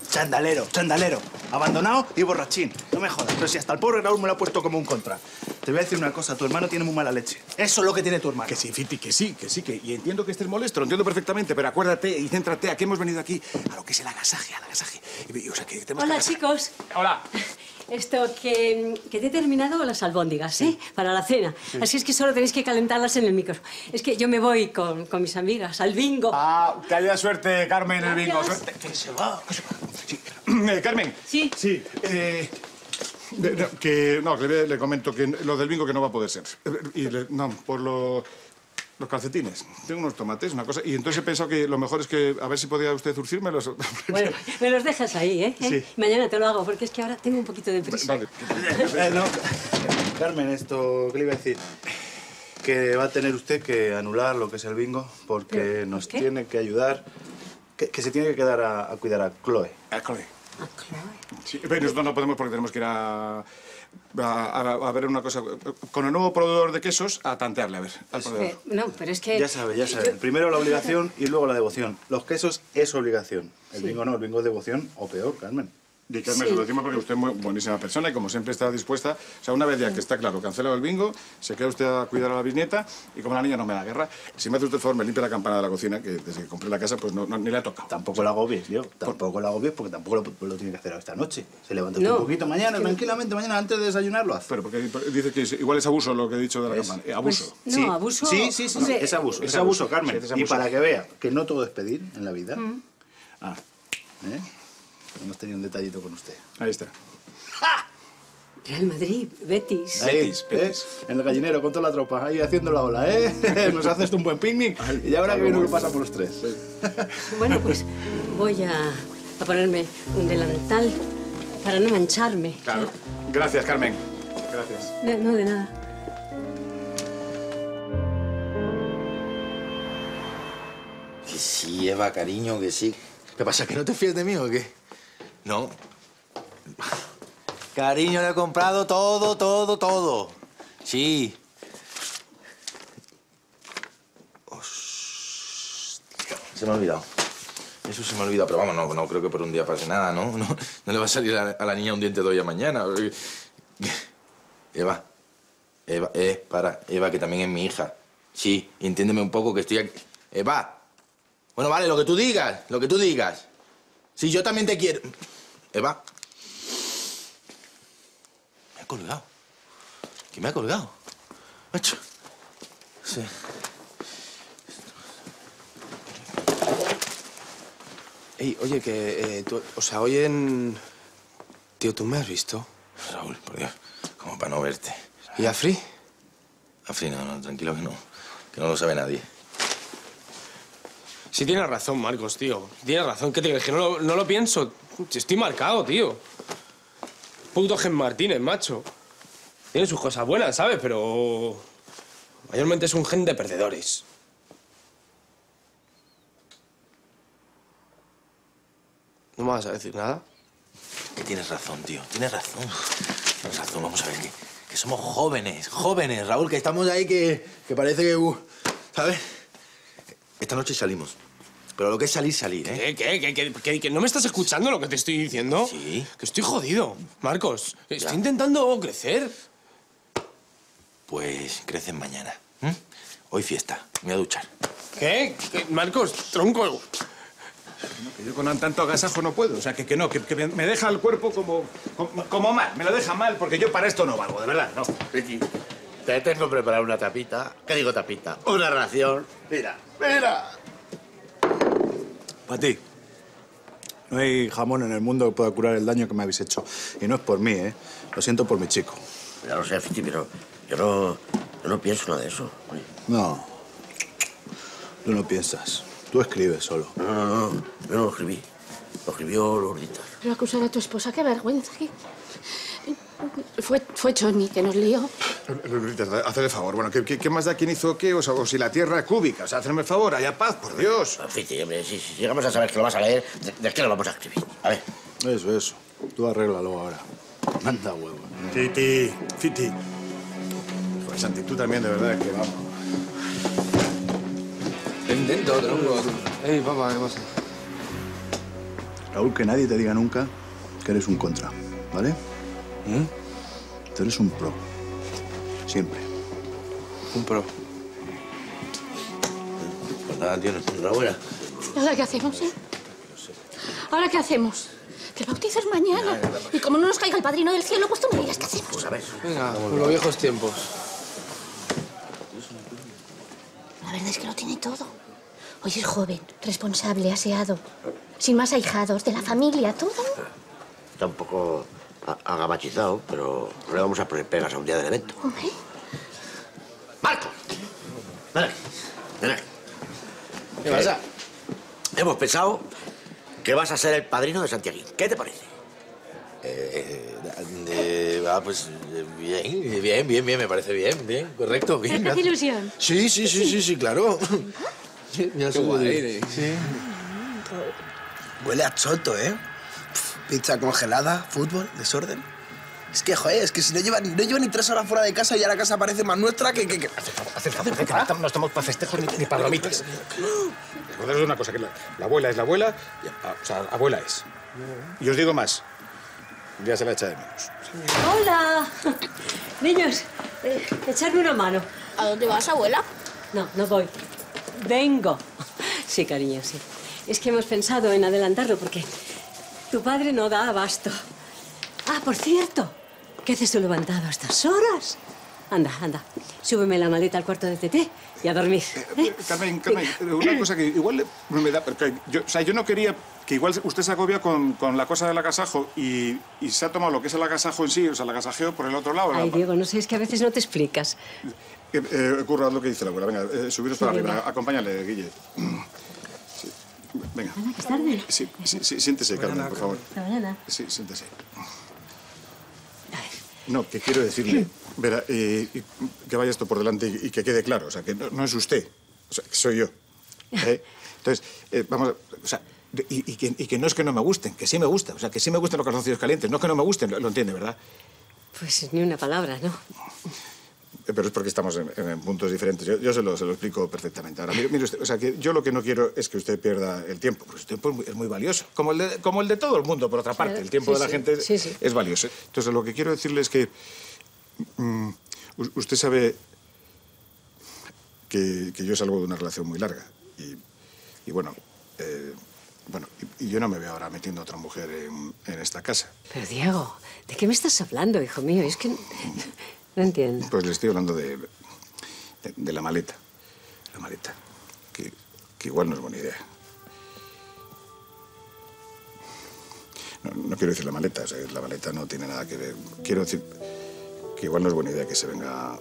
Chandalero, chandalero. Abandonado y borrachín. No me jodas, pero si hasta el pobre Raúl me lo ha puesto como un contra. Te voy a decir una cosa, tu hermano tiene muy mala leche. Eso es lo que tiene tu hermano. Que sí, Fiti, que sí, que sí, que... Y entiendo que estés molesto, lo entiendo perfectamente, pero acuérdate y céntrate a qué hemos venido aquí, a lo que es el agasaje, al agasaje. Y, o sea, que tenemos que Hola, agasajar. chicos. Hola. Esto, que, que te he terminado las albóndigas, ¿eh? Para la cena. Sí. Así es que solo tenéis que calentarlas en el micro. Es que yo me voy con, con mis amigas al bingo. Ah, que haya suerte, Carmen, en el bingo. Suerte. Que se va, que se va. Sí. (clears throat) Eh, Carmen. Sí. Sí. eh, no, que no, le, le comento que lo del bingo que no va a poder ser. Eh, Y le- no, por lo- los calcetines. Tengo unos tomates, una cosa. Y entonces he pensado que lo mejor es que a ver si podía usted zurcírmelos. (laughs) Bueno, me los dejas ahí, ¿eh? Sí. Mañana te lo hago, porque es que ahora tengo un poquito de prisa. Vale. (laughs) Eh, no, Carmen, esto, ¿qué le iba a decir? Que va a tener usted que anular lo que es el bingo porque ¿Pero por nos qué? tiene que ayudar, que, que se tiene que quedar a, a cuidar a Chloe. A Chloe. Sí, pero nosotros no podemos porque tenemos que ir a, a, a- a ver una cosa. Con el nuevo proveedor de quesos, a tantearle, a ver. al proveedor. No, pero es que... Ya sabe, ya sabe. Primero la obligación y luego la devoción. Los quesos es obligación. El bingo no, el bingo es devoción o peor, Carmen. Carmen, se lo decimos porque usted es muy buenísima persona y como siempre está dispuesta. O sea, una vez ya que está claro, cancela el bingo, se queda usted a cuidar a la bisnieta y como la niña no me da guerra, si me hace usted el favor, me limpia la campana de la cocina, que desde que compré la casa, pues no, no- ni le ha tocado. Tampoco la agobies, yo. Tampoco la agobies porque tampoco lo, lo tiene que hacer esta noche. Se levanta usted No. un poquito mañana, tranquilamente, mañana antes de desayunar lo hace. Pero porque dice que es- igual es abuso lo que he dicho de la campana. Eh, abuso. Pues, sí. Sí, sí, sí, sí, es abuso. Es abuso, Carmen. Sí, es Y abuso. para que vea que no todo es pedir en la vida. Mm. Ah, ¿eh? Hemos tenido un detallito con usted. Ahí está. Real Madrid, Betis. Ahí, ¿eh? En el gallinero con toda la tropa, ahí haciendo la ola, ¿eh? (laughs) Nos haces un buen picnic y ya ahora que viene lo pasa por los tres. Bueno, pues voy a, a ponerme un delantal para no mancharme. Claro. Gracias, Carmen. Gracias. No, no, de nada. Que sí, Eva, cariño, que sí. ¿Qué pasa, que no te fías de mí o qué? No. Cariño, le he comprado todo, todo, todo. Sí. Se me ha olvidado. Eso se me ha olvidado, pero vamos, no, no creo que por un día pase nada, ¿no? No, le va a salir a, a la niña un diente de hoy a mañana. Eva, Eva, eh, para, Eva, que también es mi hija. Sí, entiéndeme un poco que estoy aquí. Eva, bueno, vale, lo que tú digas, lo que tú digas. Si yo también te quiero. Eva. Me ha colgado. ¿Quién me ha colgado? Macho. Sí. Ey, oye, que, eh, tú- o sea, hoy en... Tío, ¿tú me has visto? Raúl, por Dios, como para no verte. ¿Y Afri? Afri, no, no, tranquilo que no. Que no lo sabe nadie. Sí tienes razón, Marcos, tío. Tienes razón. ¿Qué te digo? Es que no lo, no lo pienso. Estoy marcado, tío. Puto Gen Martínez, macho. Tiene sus cosas buenas, ¿sabes? Pero... Mayormente es un gen de perdedores. ¿No me vas a decir nada? Que tienes razón, tío. Tienes razón. Tienes razón. Vamos a ver que, que somos jóvenes, jóvenes, Raúl, que estamos ahí que, que parece que... uh, ¿Sabes? Esta noche salimos. Pero lo que es salir, salir, ¿eh? ¿Qué, qué, qué, qué, no me estás escuchando lo que te estoy diciendo? Sí. Que estoy jodido, Marcos. Estoy intentando crecer. Pues crecen mañana. ¿m? Hoy fiesta. Me voy a duchar. ¿Qué? ¿Qué? Marcos, tronco. Que yo con tanto agasajo no puedo. O sea, que, que no, que, que me me deja el cuerpo como, como, como mal. Me lo deja mal porque yo para esto no valgo, de verdad, no. Ricky, te tengo preparado una tapita. ¿Qué digo tapita? Una ración. Mira, mira. Para ti. No hay jamón en el mundo que pueda curar el daño que me habéis hecho. Y no es por mí, ¿eh? Lo siento por mi chico. Ya lo sé, Fiti, pero yo no, yo no pienso nada de eso. No. Tú no piensas. Tú escribes solo. No, no, no. Yo no lo escribí. Lo escribió Lourdita. Pero acusar a tu esposa, qué vergüenza. qué- Fue, fue Johnny que nos lió. Hazle el favor. Bueno, ¿qué, qué, qué más da quién hizo qué? O, sea, o si la tierra es cúbica. O sea, hazme el favor, haya paz, por Dios. Fiti, hombre, si, si llegamos a saber que lo vas a leer, ¿de, de qué lo vamos a escribir? A ver. Eso, eso. Tú arréglalo ahora. Manda huevo. Fiti, Fiti. Pues Santi, tú también, de verdad, que vamos. Intento, tronco. Ey, papá, ¿qué pasa? Raúl, que nadie te diga nunca que eres un contra, ¿vale? Tú eres un pro. Siempre. Un pro. Pues nada, tío, enhorabuena. ¿Y ahora qué hacemos, eh? ¿Ahora qué hacemos? Que el bautizo es mañana. Y como no nos caiga el padrino del cielo, pues tú me dirás qué hacemos. Pues a ver. Venga, por los viejos tiempos. La verdad es que lo tiene todo. Hoy es joven, responsable, aseado, sin más ahijados, de la familia, todo. Está un poco a- agabachizado, pero no le vamos a poner pegas a un día del evento. Hombre, ¡Marco! Ven aquí, ven aquí. ¿Qué pasa? Hemos pensado que vas a ser el padrino de Santiago. ¿Qué te parece? Eh, eh, va, pues eh, bien, bien, bien, bien, me parece bien, bien, correcto, bien. ¿te hace ilusión? Sí, sí, sí, sí, sí, claro. Ya Qué guay, eh. Sí. Huele a choto, ¿eh? Pizza congelada, fútbol, desorden. Es que, joder, es que si no lleva, no lleva ni tres horas fuera de casa y ya la casa parece más nuestra que... que, que... Favor, que no estamos, no estamos para festejos ni, ni para bromitas. Recordaros una cosa, que la, la abuela es la abuela, y, ah, o sea, abuela es. Y os digo más, ya se la echa de menos. ¡Hola! (laughs) Niños, eh, echarme una mano. ¿A dónde vas, abuela? No, no voy. Vengo. (laughs) Sí, cariño, sí. Es que hemos pensado en adelantarlo porque tu padre no da abasto. Ah, por cierto, ¿qué haces tú levantado a estas horas? Anda, anda, súbeme la maleta al cuarto de TT y a dormir. ¿eh? Carmen, Carmen, eh, una cosa que igual me da... porque yo, o sea, yo no quería que igual usted se agobia con, con la cosa del agasajo y, y se ha tomado lo que es el agasajo en sí, o sea, el agasajeo por el otro lado. Ay, la- Diego, no sé, es que a veces no te explicas. Eh, eh, lo que dice la abuela. Venga, eh, subiros para Sí, arriba. venga. Acompáñale, Guille. Venga. que es tarde. Sí, sí, sí, siéntese, Carmen, por favor. Hasta mañana. Sí, siéntese. No, que quiero decirle, verá, eh, que vaya esto por delante y, y que quede claro, o sea, que no, no es usted, o sea, que soy yo. ¿eh? Entonces, eh, vamos, a- o sea, y que, y que no es que no me gusten, que sí me gusta, o sea, que sí me gustan los calzoncillos calientes, no que no me gusten, lo, lo entiende, ¿verdad? Pues ni una palabra, ¿no? Eh, Pero es porque estamos en, en puntos diferentes. Yo, yo se, lo, se lo explico perfectamente. Ahora, mire, mire usted, o sea, que yo lo que no quiero es que usted pierda el tiempo, porque el tiempo es muy, es muy valioso, como el, de, como el de todo el mundo, por otra parte. El tiempo Sí, de la sí. gente es- Sí, sí. es valioso. Entonces, lo que quiero decirle es que mm, usted sabe que, que yo salgo de una relación muy larga. Y, y bueno, eh, bueno y, y yo no me veo ahora metiendo a otra mujer en, en esta casa. Pero, Diego, ¿de qué me estás hablando, hijo mío? Es que no entiendo. Pues le estoy hablando de, de, la maleta. La maleta. Que, igual no es buena idea. No, quiero decir la maleta, o sea, la maleta no tiene nada que ver. Quiero decir que igual no es buena idea que se venga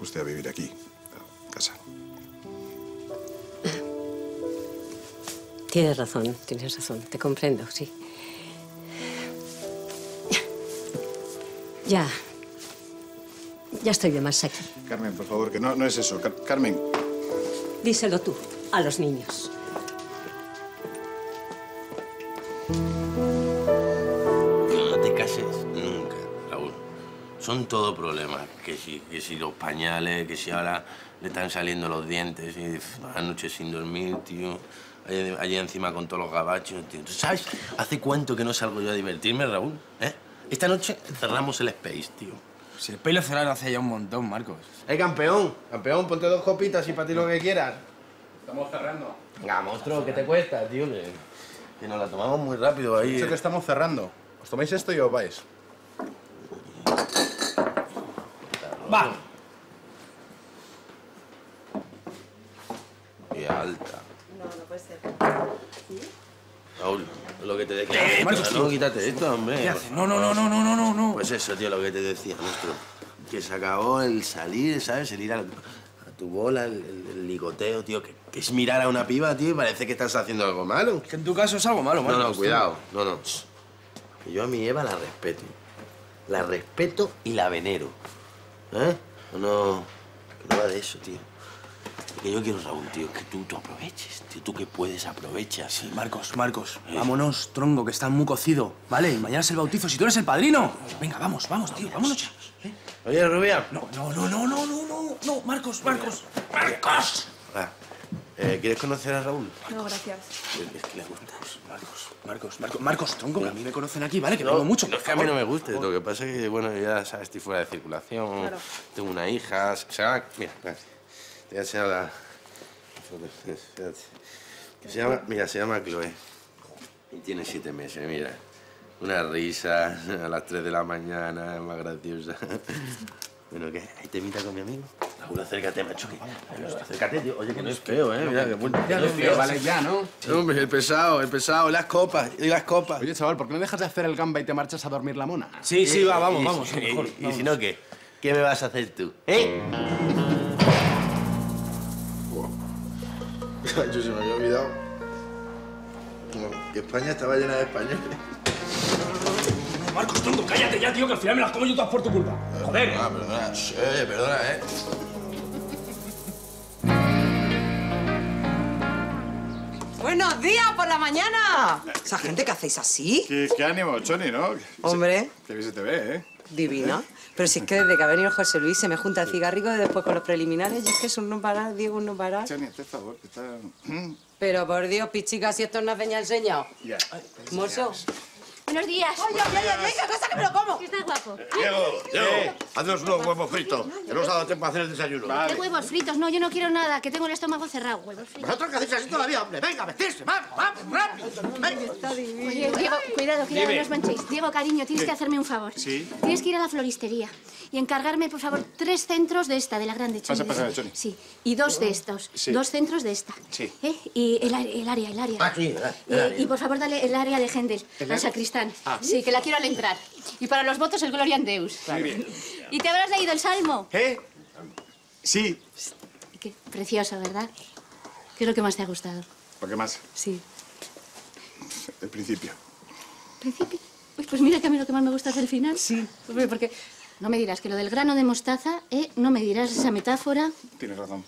usted a vivir aquí, a casa. Tienes razón, tienes razón. Te comprendo, sí. Ya. Ya estoy de más aquí. Carmen, por favor, que no, no es eso. Car- Carmen, Díselo tú, a los niños. No te cases nunca, Raúl. Son todo problemas. Que si, que si los pañales, que si ahora le están saliendo los dientes y anoche sin dormir, tío. Allí, allí encima con todos los gabachos, tío. ¿Tú sabes hace cuánto que no salgo yo a divertirme, Raúl? ¿Eh? Esta noche cerramos el Space, tío. Si el pelo cerrado hace ya un montón, Marcos. ¡Eh, campeón! Campeón, ponte dos copitas y para ti lo que quieras. Estamos cerrando. Venga, monstruo, ¿qué te cuesta, tío? Que, que nos la tomamos muy rápido ahí. Dicho que estamos cerrando. ¿Os tomáis esto y os vais? Va. Y alta. No, no puede ser. Raúl, lo que te decía. Eh, Marcos, no, quítate esto, hombre. ¿Qué haces? No, no, no, no, no, no, no, no. Pues eso, tío, lo que te decía, monstruo. Que se acabó el salir, ¿sabes? El ir a tu bola, el, el- ligoteo, tío. Que, que es mirar a una piba, tío, y parece que estás haciendo algo malo. Que en tu caso es algo malo, No, Marcos. no, cuidado. No, no. Que yo a mi Eva la respeto. La respeto y la venero. ¿Eh? No, no, que no va de eso, tío. Que yo quiero, Raúl, tío, que tú, tú aproveches, tío. Tú que puedes, aprovechas. Sí, Marcos, Marcos, vámonos, tronco, que está muy cocido, ¿vale? Mañana es el bautizo, si tú eres el padrino. Venga, vamos, vamos, tío, vámonos. ¿eh? Oye, Rubia. No, no, no, no, no, no, no, no, Marcos, Marcos, Marcos. Ah, eh, ¿Quieres conocer a Raúl? No, gracias. Es, es que le gustas. Marcos, Marcos, Marcos, Marcos, tronco, que a mí me conocen aquí, ¿vale? Que No, vengo mucho. No es que a mí no me guste. Lo que pasa es que, bueno, ya sabes, estoy fuera de circulación. Claro. Tengo una hija. Llama... Mira, espera, te voy a enseñar la... Se llama... Mira, se llama Chloe. Y tiene siete meses, mira. Una risa a las tres de la mañana, más graciosa. Bueno, ¿qué? ¿Hay temita con mi amigo? Raúl, acércate, macho. que- Acércate, tío. Oye, que no es feo, ¿eh? Mira, que bueno. Ya no es feo, vale, ya, ¿no? Hombre, el pesado, el pesado. Las copas, y las copas. Oye, chaval, ¿por qué no dejas de hacer el gamba y te marchas a dormir la mona? Sí, sí, va, vamos, Y- vamos, y- mejor. Y, si no, ¿qué? ¿Qué me vas a hacer tú? ¿Eh? (laughs) Yo se me había olvidado. No, que España estaba llena de españoles. Marcos, tronco, cállate ya, tío, que al final me las como yo todas por tu culpa. Joder. Ah, perdona. Oye, perdona, ¿eh? ¡Buenos días por la mañana! Esa gente que hacéis así. qué, qué ánimo, Choni, ¿no? Hombre, Qué bien se te ve, ¿eh? Divina. Pero si es que desde que ha venido José Luis se me junta el cigarrico y después con los preliminares, y es que es un no parar, Diego, un no parar. Choni, hazte el favor, que está... Pero por Dios, pichica, si esto no ya enseñado. Ya. Mozo. Buenos días. Oye, oye, oye, venga, cosa que me lo como. Que estás guapo. Diego, Diego, haznos unos huevos fritos, que no os ha dado tiempo a hacer el desayuno. ¿Qué huevos fritos? No, yo no quiero nada, que tengo el estómago cerrado. Huevos fritos. ¿Vosotros qué hacéis así todavía, hombre? Venga, vestirse, vamos, vamos, rápido. Venga. Oye, Diego, cuidado, cuidado, no os manchéis. Diego, cariño, tienes que hacerme un favor. Sí. Tienes que ir a la floristería y encargarme, por favor, tres centros de esta, de la grande, Choni. Pasa, pasa, Choni. Sí, y dos de estos. Sí. Dos centros de esta. Sí. ¿Eh? Y el, área- el área, el área. Ah, sí, el Eh, área. y por favor, dale el área de Händel, ¿El al Ah. Sí, que la quiero al entrar. Y para los votos, el Glorian Deus. Muy bien. ¿Y te habrás leído el Salmo? ¿Eh? Sí. Qué precioso, ¿verdad? ¿Qué es lo que más te ha gustado? ¿Por qué más? Sí. El principio. principio. Uy, pues mira que a mí lo que más me gusta es el final. Sí. Porque no me dirás que lo del grano de mostaza, ¿eh? No me dirás esa metáfora. Tienes razón.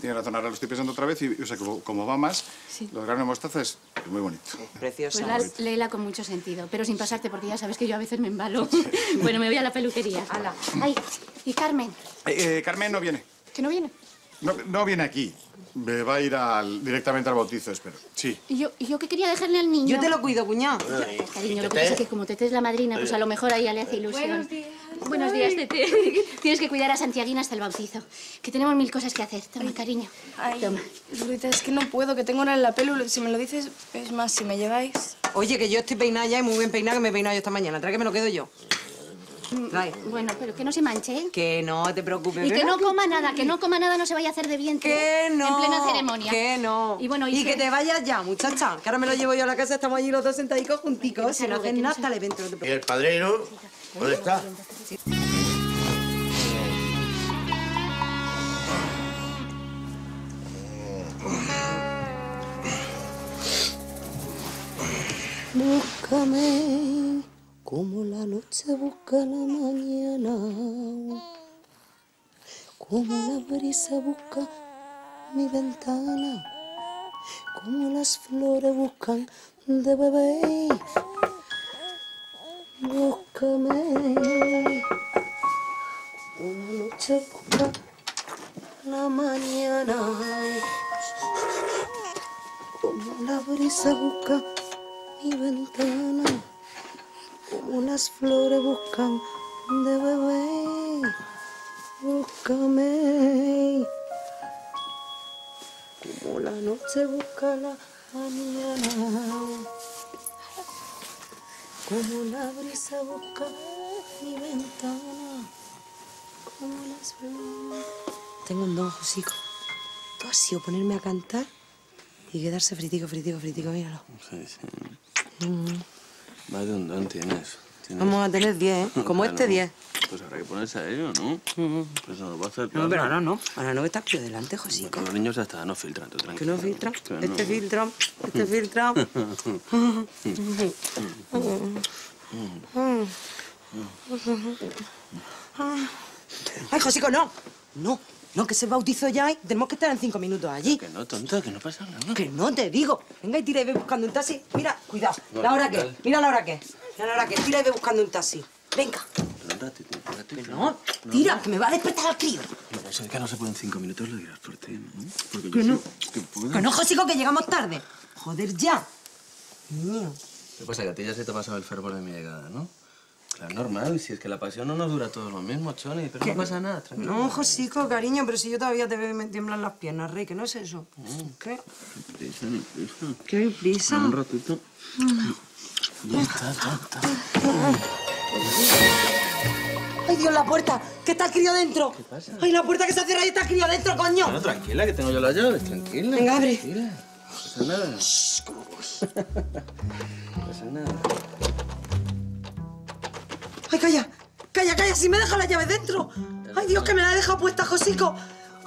Tienes razón. Ahora lo estoy pensando otra vez y, o sea, como, como va más, los granos de mostaza es, es muy bonito. Preciosa. Pues léela con mucho sentido, pero sin pasarte, porque ya sabes que yo a veces me embalo. (laughs) bueno, me voy a la peluquería. Ala. Ay, y Carmen, Eh, eh, Carmen no viene. que no viene. No, no viene aquí. Me va a ir al- directamente al bautizo, espero. Sí. ¿Y yo, y yo qué quería dejarle al niño? Yo te lo cuido, cuñado. Cariño, lo que pasa es que como Tete es la madrina, pues a lo mejor a ella le hace ilusión. Buenos días. Buenos días, Tete. (laughs) Tienes que cuidar a Santiaguina hasta el bautizo. Que tenemos mil cosas que hacer. Toma, cariño. Ay, Toma. Lurita, es que no puedo, que tengo hora en la pelu. Si me lo dices, es más, si me lleváis... Oye, que yo estoy peinada ya y muy bien peinada, que me he peinado yo esta mañana. Trae que me lo quedo yo. Trae. Bueno, pero que no se manche, ¿eh? Que no te preocupes. Y que no coma nada, que no coma nada, no se vaya a hacer de vientre. Que no. En plena ceremonia. Que no. Y bueno, y que te vayas ya, muchacha. Que ahora me lo llevo yo a la casa, estamos allí los dos sentadicos junticos. Si no hacen nada hasta el evento. ¿Y el padrino? ¿Dónde está? Búscame como la noche busca la mañana, como la brisa busca mi ventana, como las flores buscan de bebé. Búscame, una noche busca la mañana, como la brisa busca mi ventana, como las flores buscan de bebé. Búscame, como la noche busca la mañana, como la brisa busca mi ventana, como las flores. Tengo un don, Josico. Todo ha sido ponerme a cantar y quedarse fritico, fritico, fritico, míralo. Sí, sí. Mm. Más de un don tienes. Tienes- Vamos a tener 10, ¿eh? Como este 10. Pues habrá que ponerse a ello, ¿no? Pues no lo va a hacer. No, pero ahora no. Ahora no, que estás por delante, Josico. Porque los niños hasta no filtran, tú Que tranquilo. no filtra. Que no. Este filtra, este filtra. (laughs) Ay, Josico, no. No, no, que se bautizó ya y tenemos que estar en cinco minutos allí. Que no, tonta, que no pasa nada. Que no, te digo. Venga y tira y ve buscando un taxi. Mira, cuidado. No, ¿La hora tal? Mira la hora qué. Mira la hora qué. Tira y ve buscando un taxi. Venga. Un ratito, un ratito. No, tira, que me va a despertar al crío. No, eso de que no se pueden cinco minutos lo dirás por ti, ¿no? Porque Que yo no. sí que puedo. Que no, Josico, que llegamos tarde. Joder, ya. Niño. ¿Qué pasa? Que a ti ya se te ha pasado el fervor de mi llegada, ¿no? Claro, normal. Si es que la pasión no nos dura todo lo mismo, Choni. Pero no pasa nada, tranquilo. No, Josico, cariño, pero si yo todavía te veo me tiemblan las piernas, Rey, que no es eso. ¿Qué? Prisa, no prisa. ¿Qué hay prisa? Un ratito. Ya está, ya está. ¡Ay, Dios, la puerta! ¡Que está el crío dentro! ¿Qué pasa? ¡Ay, la puerta que se cierra y está el crío dentro, coño! Bueno, tranquila, que tengo yo las llaves, tranquila. Venga, abre. Tranquila. No pasa nada. (laughs) No pasa nada. ¡Ay, calla! ¡Calla, calla! ¡Si me deja la llave dentro! ¡Ay, Dios, que me la deja puesta, Josico!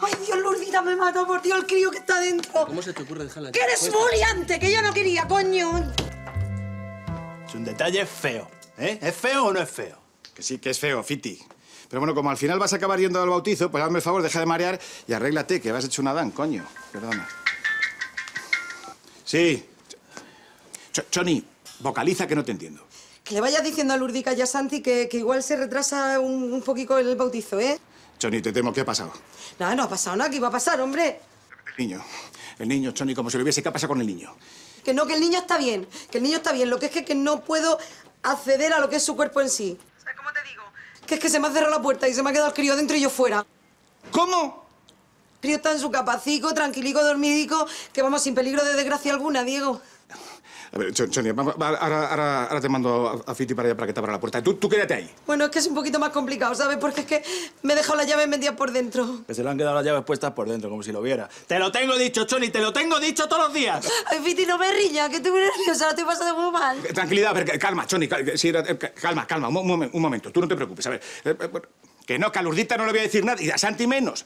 ¡Ay, Dios, Lourdita me mata, por Dios, el crío que está dentro! ¿Cómo se te ocurre dejarla ¡Que eres liante! ¡Que yo no quería, coño! Es un detalle feo, ¿eh? ¿Es feo o no es feo? Que sí, que es feo, Fiti. Pero bueno, como al final vas a acabar yendo al bautizo, pues hazme el favor, deja de marear y arréglate, que vas hecho un Adán, coño. Perdona. Sí. Ch- Choni, vocaliza que no te entiendo. Que le vayas diciendo a Lurdica y a Santi que, que igual se retrasa un, un poquito el bautizo, ¿eh? Choni, te temo, ¿qué ha pasado? Nada, no ha pasado nada, ¿qué iba a pasar, hombre? El niño. El niño, Choni, como si lo hubiese, ¿qué pasa con el niño? Que no, que el niño está bien, que el niño está bien. Lo que es que, que no puedo acceder a lo que es su cuerpo en sí. ¿Sabes cómo te digo? Que es que se me ha cerrado la puerta y se me ha quedado el crío dentro y yo fuera. ¿Cómo? El crío está en su capacico, tranquilico, dormidico, que vamos, sin peligro de desgracia alguna, Diego. A ver, va- ahora, ahora- ahora te mando a, a Fiti para allá para que te abra la puerta. Tú, tú quédate ahí. Bueno, es que es un poquito más complicado, ¿sabes? Porque es que me he dejado la llave metida por dentro. Que se le han quedado las llaves puestas por dentro, como si lo viera. ¡Te lo tengo dicho, Choni! ¡Te lo tengo dicho todos los días! Ay, Fiti, no me riña, que estoy muy nerviosa, la estoy pasando muy mal. Eh, Tranquilidad, a ver, calma, Choni, eh, calma, calma, un, momen- un momento, tú no te preocupes, a ver. Que no, que a Lurdita no le voy a decir nada, y a Santi menos.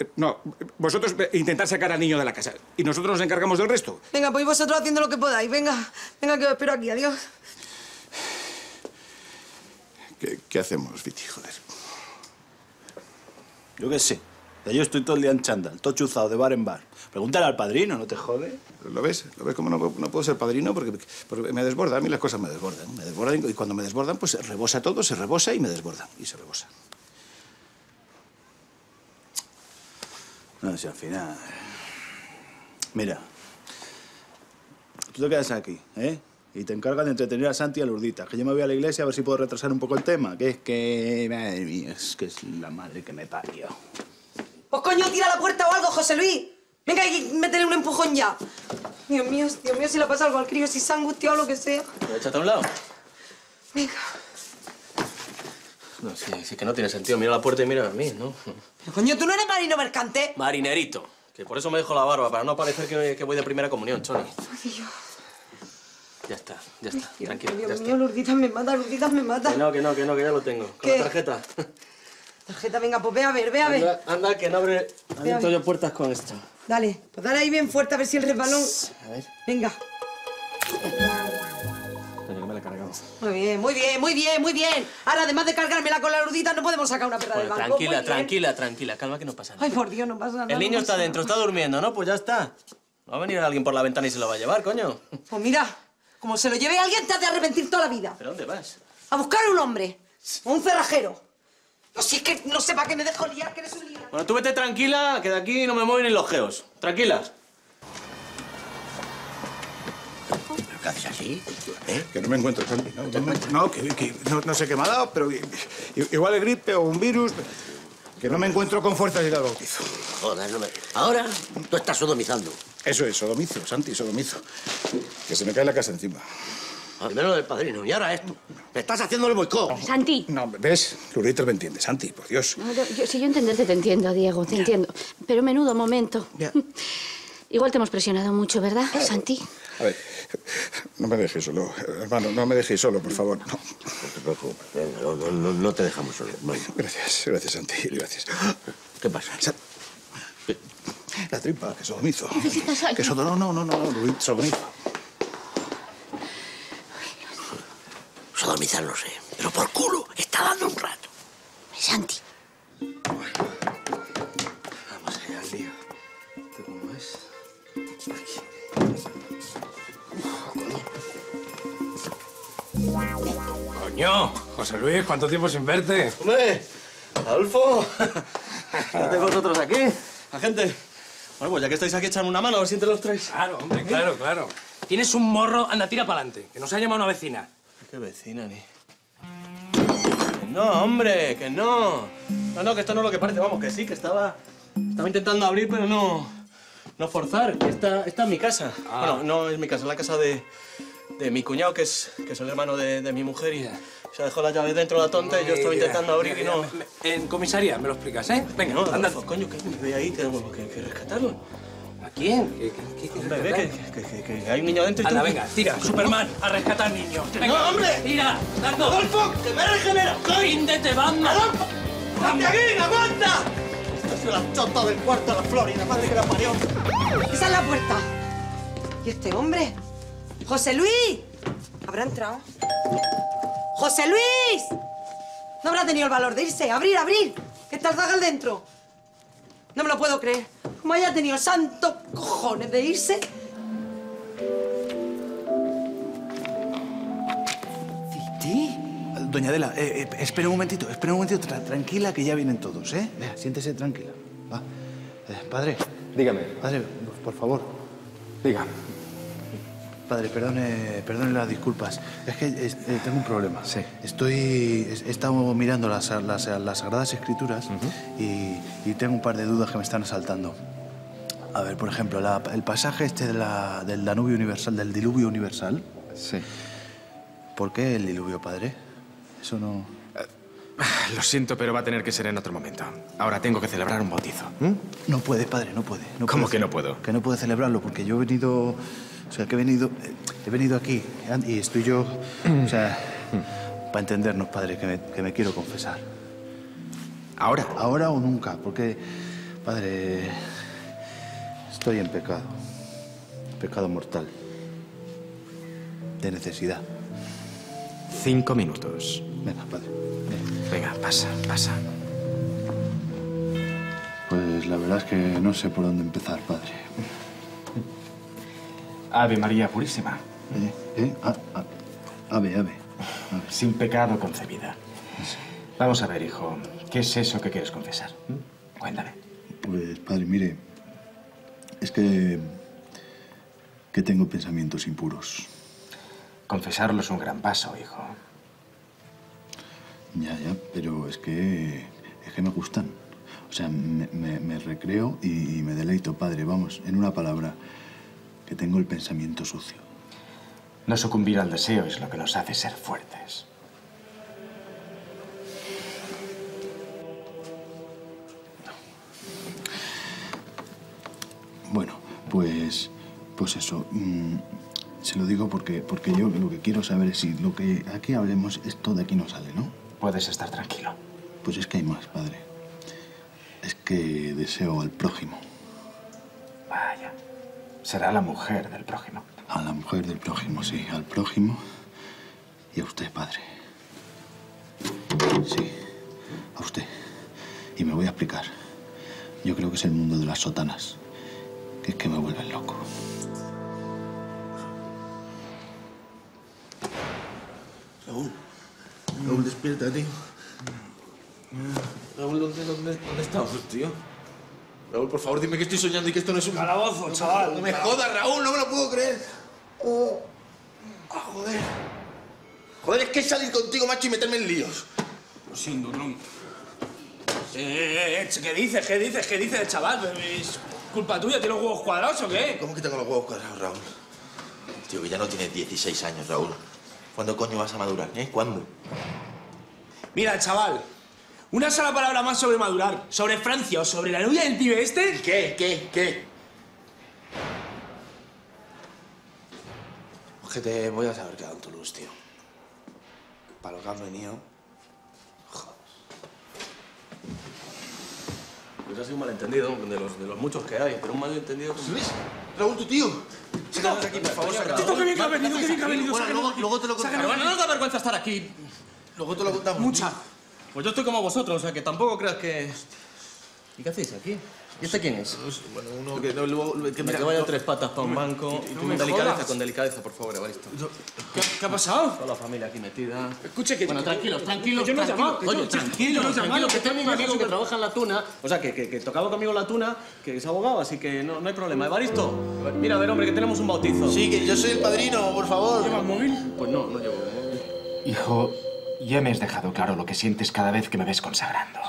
Eh, No, vosotros eh, intentad sacar al niño de la casa, y nosotros nos encargamos del resto. Venga, pues vosotros haciendo lo que podáis. Venga, venga, que os espero aquí. Adiós. ¿Qué, qué hacemos, Fiti, joder? Yo qué sé. Ya Yo estoy todo el día en chándal, todo chuzado de bar en bar. Pregúntale al padrino, ¿no te jode? ¿Lo ves? ¿Lo ves cómo no, no puedo ser padrino? Porque, porque me desborda, a mí las cosas me desbordan. Me desbordan y cuando me desbordan, pues se rebosa todo, se rebosa y me desborda. Y se rebosa. No, si al final... Mira, tú te quedas aquí, ¿eh? Y te encargas de entretener a Santi y a Lurdita, que yo me voy a la iglesia a ver si puedo retrasar un poco el tema, que es que... Madre mía, es que es la madre que me parió. Pues coño, tira la puerta o algo, José Luis. Venga, hay que meterle un empujón ya. Dios mío, Dios mío, si le pasa algo al crío, si se ha angustiado o lo que sea. ¿Pero échate a un lado? Venga. No, sí, sí que no tiene sentido. Mira la puerta y mira a mí, ¿no? Pero coño, tú no eres marino mercante. Marinerito. Que por eso me dejo la barba, para no parecer que, que voy de primera comunión, Choni. Ya está, ya está. Tranquilo, ya Dios mío, Lurditas me mata, Lurditas me mata. Que no, que no, que no, que ya lo tengo. Con la tarjeta. Tarjeta, venga, pues ve a ver, ve a ver. Anda, anda, que no abre... Abierto yo puertas con esto. Dale, pues dale ahí bien fuerte a ver si el resbalón. A ver. Venga. Que. Muy bien. muy bien, muy bien, muy bien. Ahora, además de cargármela con la rudita, no podemos sacar una perra del Bueno, banco. Muy tranquila, tranquila, tranquila. Calma que no pasa nada. Ay, por Dios, no pasa nada. El niño no está dentro, está durmiendo, ¿no? Pues ya está. Va a venir alguien por la ventana y se lo va a llevar, coño. Pues mira, como se lo lleve alguien, te has de arrepentir toda la vida. ¿Pero dónde vas? A buscar a un hombre. O un cerrajero. No, si es que no sé para qué me dejo liar, que eres un liar. Bueno, tú vete tranquila, que de aquí no me mueven ni los geos. Tranquila. ¿Qué haces así? ¿Eh? Que no me encuentro, Santi. No, no, me- no, que, que no, no sé qué me ha dado, pero igual es gripe o un virus. Que no me encuentro con fuerzas de ir al bautizo. Joder, no me... Ahora tú estás sodomizando. Eso es, sodomizo, Santi, sodomizo. Que se me cae la casa encima. Primero del padrino y ahora esto. Me estás haciendo el boicot. Santi. No, ¿ves? Lurita me entiende, Santi, por Dios. No, yo- yo- si yo entenderte te entiendo, Diego, te entiendo. Pero menudo momento. (laughs) Igual te hemos presionado mucho, ¿verdad, Santi? A ver, no me dejéis solo, hermano, no me dejéis solo, por favor. No. No te preocupes. Venga, no, no, te dejamos solo. Gracias, gracias, Santi, gracias. ¿Qué pasa? La tripa, que sodomizo. Necesitas ayuda. Que sodo... No, no, no, no, sodomizo. Sodomizar no sé, pero por culo está dando un rato. Santi. Coño, José Luis, ¿cuánto tiempo sin verte? ¡Hombre! ¡Adolfo! (laughs) ¿Qué hacéis vosotros aquí? La gente. Bueno, pues ya que estáis aquí, echadme una mano, a ver si entre los tres. Claro, hombre, claro, claro. Tienes un morro, anda, tira para adelante, que nos ha llamado una vecina. ¿Qué vecina, ni? Que no, hombre, que no. No, no, que esto no es lo que parece. Vamos, que sí, que estaba... Estaba intentando abrir, pero no... No forzar, que esta, esta es mi casa. Ah. Bueno, no es mi casa, es la casa de... De mi cuñado, que es, que es el hermano de, de mi mujer, y se dejó la llave dentro la tonta y yo estaba intentando abrir y no... En comisaría, me lo explicas, ¿eh? Venga, No, anda. Adolfo, coño, que me ve ahí, tenemos que, que rescatarlo. ¿A quién? ¿Qué, qué, qué ve que, que, que- que hay un niño dentro y Anda, tú- venga, tira, Superman, a rescatar niños. Venga, ¡No, hombre! ¡Tira! ¡Dando! ¡Adolfo, que me regenera! ¡Ríndete, Batman! ¡Ande aquí, aguanta! Esta es la chota del cuarto de la Florida, madre que la parió. Esa es la puerta. ¿Y este hombre? ¡José Luis! ¿Habrá entrado? ¡José Luis! No habrá tenido el valor de irse. ¡Abrir, abrir! ¿Qué tal al dentro? No me lo puedo creer. ¿Cómo haya tenido santos cojones de irse? Doña Adela, eh, eh, espera un momentito, espera un momentito. Tra- tranquila, que ya vienen todos, ¿eh? Vea, siéntese tranquila. Va. Eh, padre. Dígame. Padre, por favor. Diga. Padre, perdone, perdone las disculpas. Es que es- eh, tengo un problema. Sí. Estoy... es- He estado mirando las, las, las Sagradas Escrituras y, y tengo un par de dudas que me están asaltando. A ver, por ejemplo, la- el pasaje este de la- del Danubio Universal, del diluvio universal. Sí. ¿Por qué el diluvio, padre? Eso no... Lo siento, pero va a tener que ser en otro momento. Ahora tengo que celebrar un bautizo. No puede, padre, no puede. No ¿Cómo puede que no puedo? Que no puede celebrarlo, porque yo he venido... O sea, que he venido... He venido aquí y estoy yo... O sea, para entendernos, padre, que me, que me quiero confesar. ¿Ahora? Ahora o nunca, porque, padre, estoy en pecado. Pecado mortal. De necesidad. Cinco minutos. Venga, padre. Venga, pasa, pasa. Pues la verdad es que no sé por dónde empezar, padre. Ave María Purísima. ¿Eh? ¿Eh? Ah, ave, ave. Sin pecado concebida. Vamos a ver, hijo. ¿Qué es eso que quieres confesar? ¿Mm? Cuéntame. Pues, padre, mire, es que... que tengo pensamientos impuros. Confesarlo es un gran paso, hijo. Ya, ya, pero es que... es que me gustan. O sea, me, me- me recreo y, y me deleito, padre. Vamos, en una palabra, que tengo el pensamiento sucio. No sucumbir al deseo es lo que nos hace ser fuertes. Bueno, pues... pues eso. mm, se lo digo porque, porque yo lo que quiero saber es si lo que aquí hablemos, esto de aquí no sale, ¿no? Puedes estar tranquilo. Pues es que hay más, padre. Es que deseo al prójimo. Vaya. Será la mujer del prójimo. A la mujer del prójimo, sí, al prójimo. Y a usted, padre. Sí, a usted. Y me voy a explicar. Yo creo que es el mundo de las sotanas, que es que me vuelven loco. Raúl. Raúl, despierta, tío. Raúl, ¿dónde, dónde, dónde estamos, tío? Raúl, por favor, dime que estoy soñando y que esto no es un... Calabozo, chaval. No me jodas, Raúl, no me lo puedo creer. Oh. Ah, joder. Joder, es que salir contigo, macho, y meterme en líos. Lo siento, tronco. Eh, eh, ¿Qué dices? ¿Qué dices? ¿Qué dices, chaval? ¿Es culpa tuya? ¿Tienes los huevos cuadrados o qué? ¿Cómo que tengo los huevos cuadrados, Raúl? Tío, que ya no tienes 16 años, Raúl. ¿Cuándo coño vas a madurar, eh? ¿Cuándo? Mira, chaval. Una sola palabra más sobre madurar. Sobre Francia o sobre la novia del pibe este. ¿Qué? ¿Qué? ¿Qué? Pues que te voy a saber quedado en Toulouse, tío. Para lo que has venido. Pues ha sido un malentendido, de los, de los muchos que hay, pero un malentendido... ¿Luis? Raúl, tu tío. De aquí, por favor, sácanos. Qué bien que ha venido, qué bien que ha venido. Bueno, luego, luego te lo Pero contamos. bueno, no nos da vergüenza estar aquí. Luego te lo contamos. Mucha. Pues yo estoy como vosotros, o sea, que tampoco creas que... ¿Y qué hacéis aquí? ¿Y este quién es? Bueno, uno que no, luego... Que Que mira, me vaya tres patas para un banco. no con delicadeza, jodas. con delicadeza, por favor, Evaristo. ¿Qué, qué ha pasado? Toda la familia aquí metida. Escuche, que... Bueno, tranquilos, tranquilos, Yo no he llamado, tranquilos. que Oye, yo- no he tranquilos, tranquilos, que que tengo un tengo amigo que trabaja en la tuna, o sea, que, que, que tocaba conmigo la tuna, que es abogado, así que no, no hay problema. Evaristo, mira, a ver, hombre, que tenemos un bautizo. Sí, que yo soy el padrino, por favor. ¿Llevas móvil? Pues no, no llevo móvil. Hijo, ya me has dejado claro lo que sientes cada vez que me ves consagrando.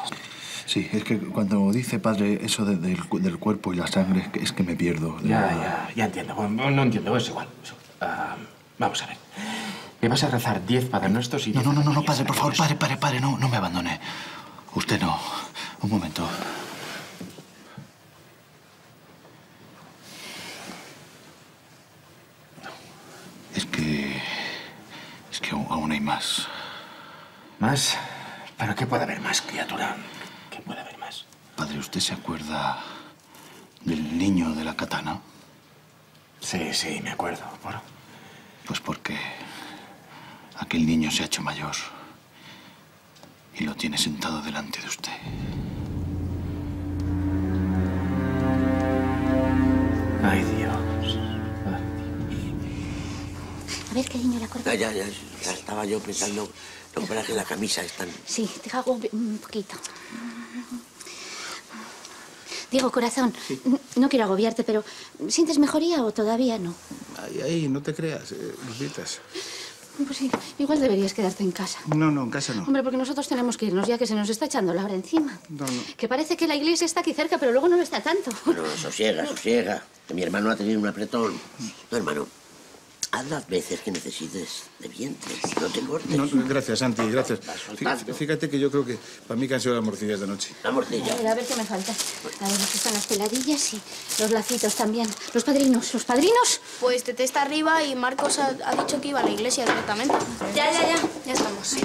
Sí, es que cuando dice padre eso de- del, del cuerpo y la sangre, es que, me pierdo. Ya, ya, ya entiendo. Bueno, no entiendo, es igual. Ah, vamos a ver. Me vas a rezar 10 Padre Nuestros y... No, 10 no, no, no, no, padre, por favor, padre, padre, padre, no, no me abandone. Usted no. Un momento. Es que... Es que aún hay más. ¿Más? ¿Pero qué puede haber más, criatura? ¿Qué puede haber más? Padre, ¿usted se acuerda del niño de la katana? Sí, sí, me acuerdo. Bueno, Pues porque aquel niño se ha hecho mayor y lo tiene sentado delante de usted. ay, Dios. A ver, cariño, la corta. Ya, ya, ya, ya estaba yo pensando, que la camisa es tan... Sí, te hago un poquito. Diego, corazón, no quiero agobiarte, pero ¿sientes mejoría o todavía no? Ahí, ahí, no te creas, eh, Lupitas. Pues sí, igual deberías quedarte en casa. No, no, en casa no. Hombre, porque nosotros tenemos que irnos ya que se nos está echando la hora encima. No, no. Que parece que la iglesia está aquí cerca, pero luego no lo está tanto. Bueno, sosiega, sosiega. Que mi hermano ha tenido un apretón. No, hermano, haz las veces que necesites de vientre. No te cortes. No, gracias, Santi, gracias. Fíjate que yo creo que para mí que han sido las morcillas de anoche. La A morcilla. ver, a ver qué me falta. A ver, aquí están las peladillas y los lacitos también. Los padrinos, ¿los padrinos? Pues Tete está arriba y Marcos ha, ha dicho que iba a la iglesia directamente. Ya, ya, ya. Ya estamos.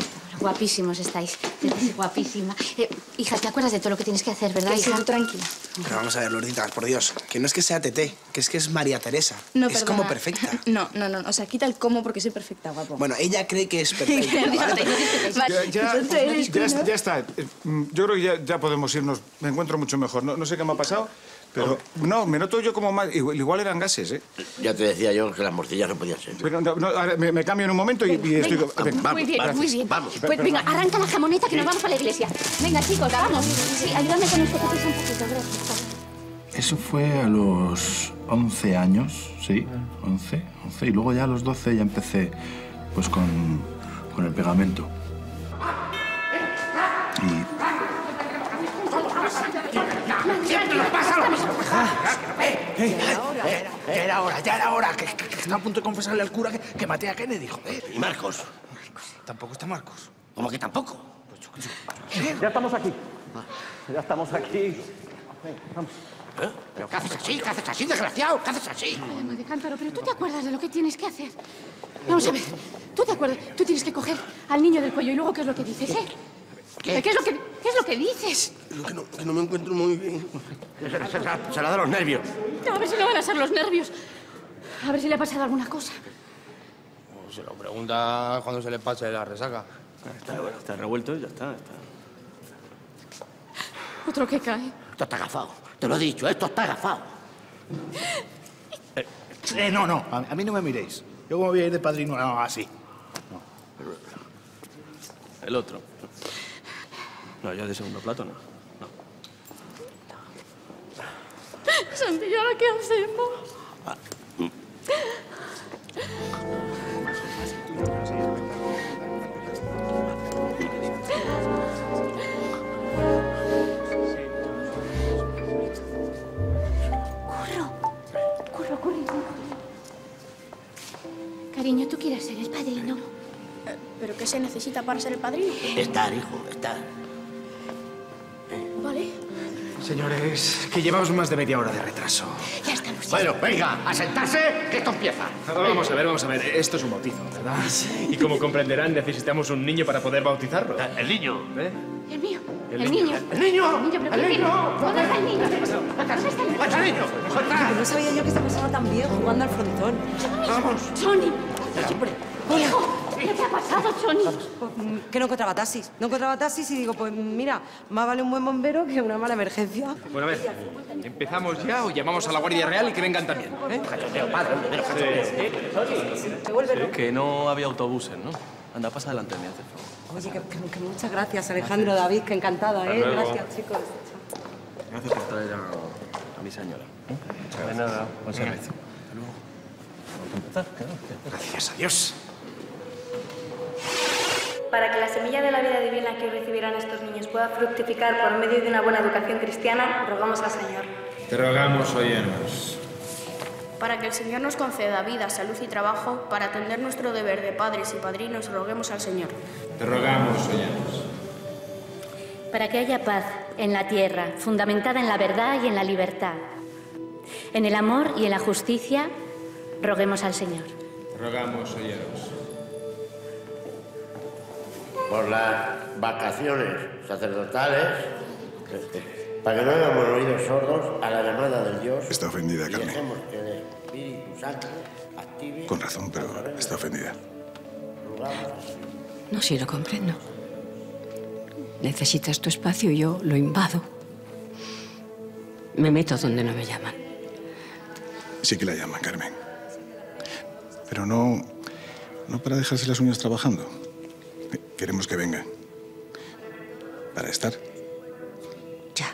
Guapísimos estáis. Eres guapísima. Eh, hija, ¿te acuerdas de todo lo que tienes que hacer, verdad, Que hija? tranquila. Pero vamos a ver, Lourdita, por Dios, que no es que sea Tete, que es que es María Teresa. No, es perdona. como perfecta. (laughs) No, no, no. O sea, quita el cómo porque soy perfecta, guapo. Bueno, ella cree que es perfecta. (laughs) ¿vale? Ya, ya, Entonces, ya, ¿no? ya está. Eh, mm, Yo creo que ya, ya podemos irnos. Me encuentro mucho mejor. No, no sé qué me ha pasado, pero no, me noto yo como más. Igual, igual eran gases, ¿eh? Ya te decía yo que las morcillas no podían ser. Pero no, no, ahora me, me cambio en un momento y, y estoy. venga, muy bien, gracias. muy bien. vamos. Pues venga, arranca la jamoneta que nos vamos a la iglesia. Venga, chicos, vamos. Sí, ayúdame con que pesa un poquito, gracias. Eso fue a los 11 años, sí, 11, 11. Y luego ya a los 12 ya empecé pues con, con el pegamento. Ya era hora, ya era hora, que, que- que está a punto de confesarle al cura que, que maté a Kennedy, joder. ¿Y Marcos? Tampoco está Marcos. ¿Cómo que tampoco? Ya estamos aquí. Ya estamos aquí. ¿Pero qué haces así? ¿Qué haces así, desgraciado? ¿Qué haces así? De cántaro, pero tú te acuerdas de lo que tienes que hacer. Vamos a ver. ¿Tú te acuerdas? Tú tienes que coger al niño del cuello y luego ¿qué es lo que dices, eh? ¿Qué? ¿Qué es lo que, qué es lo que dices? Lo que no, que no me encuentro muy bien. Se, se la da los nervios. A ver si no van a ser los nervios. A ver si le ha pasado alguna cosa. Se lo pregunta cuando se le pase la resaca. Está, bueno, está revuelto y ya está. está. Otro que cae. Esto está agafado. Te lo he dicho, esto está agafado. Eh, no, no, a, a mí no me miréis. Yo como voy a ir de padrino, no, así. El otro. No, yo de segundo plato no. Santi, ¿y ahora qué hacemos? Curro, curro, curro. Cariño, ¿tú quieres ser el padrino? ¿Pero qué se necesita para ser el padrino? Estar, hijo, estar. Señores, que llevamos más de media hora de retraso. Ya estamos. Bueno, venga, a sentarse, que esto empieza. Vamos a ver, vamos a ver. Esto es un bautizo, ¿verdad? Y como comprenderán, necesitamos un niño para poder bautizarlo. El niño. ¿Eh? El mío. El El, niño. niño. ¡El niño! El niño, pero ¡El ¿por qué niño! ¿Dónde está el niño? ¿Dónde está el niño? ¡El niño! No sabía yo que se pasaba tan bien jugando al frontón. ¡Vamos! Hijo, Pues, que no encontraba taxis. No encontraba taxis y digo, pues mira, más vale un buen bombero que una mala emergencia. Bueno, a ver, ¿empezamos ya o llamamos a la Guardia Real y que vengan también? ¿eh? Que no había autobuses, ¿no? Anda, pasa adelante, por favor. Oye, que, que- que muchas gracias, Alejandro, David, que encantada, Hasta ¿eh? luego. Gracias, chicos. Gracias por traer a, a mi señora. De nada. Buen servicio. Gracias a Dios. Para que la semilla de la vida divina que hoy recibirán estos niños pueda fructificar por medio de una buena educación cristiana, rogamos al Señor. Te rogamos, óyenos. Para que el Señor nos conceda vida, salud y trabajo, para atender nuestro deber de padres y padrinos, roguemos al Señor. Te rogamos, óyenos. Para que haya paz en la tierra, fundamentada en la verdad y en la libertad. En el amor y en la justicia, roguemos al Señor. Te rogamos, óyenos. Por las vacaciones sacerdotales, para que no hagamos oídos sordos a la llamada del Dios. Está ofendida, y Carmen. dejemos que el Espíritu Santo active. Con razón, pero está ofendida. No, sí, lo comprendo. Necesitas tu espacio y yo lo invado. Me meto donde no me llaman. Sí que la llaman, Carmen. Pero no, no para dejarse las uñas trabajando. Queremos que venga. Para estar. Ya.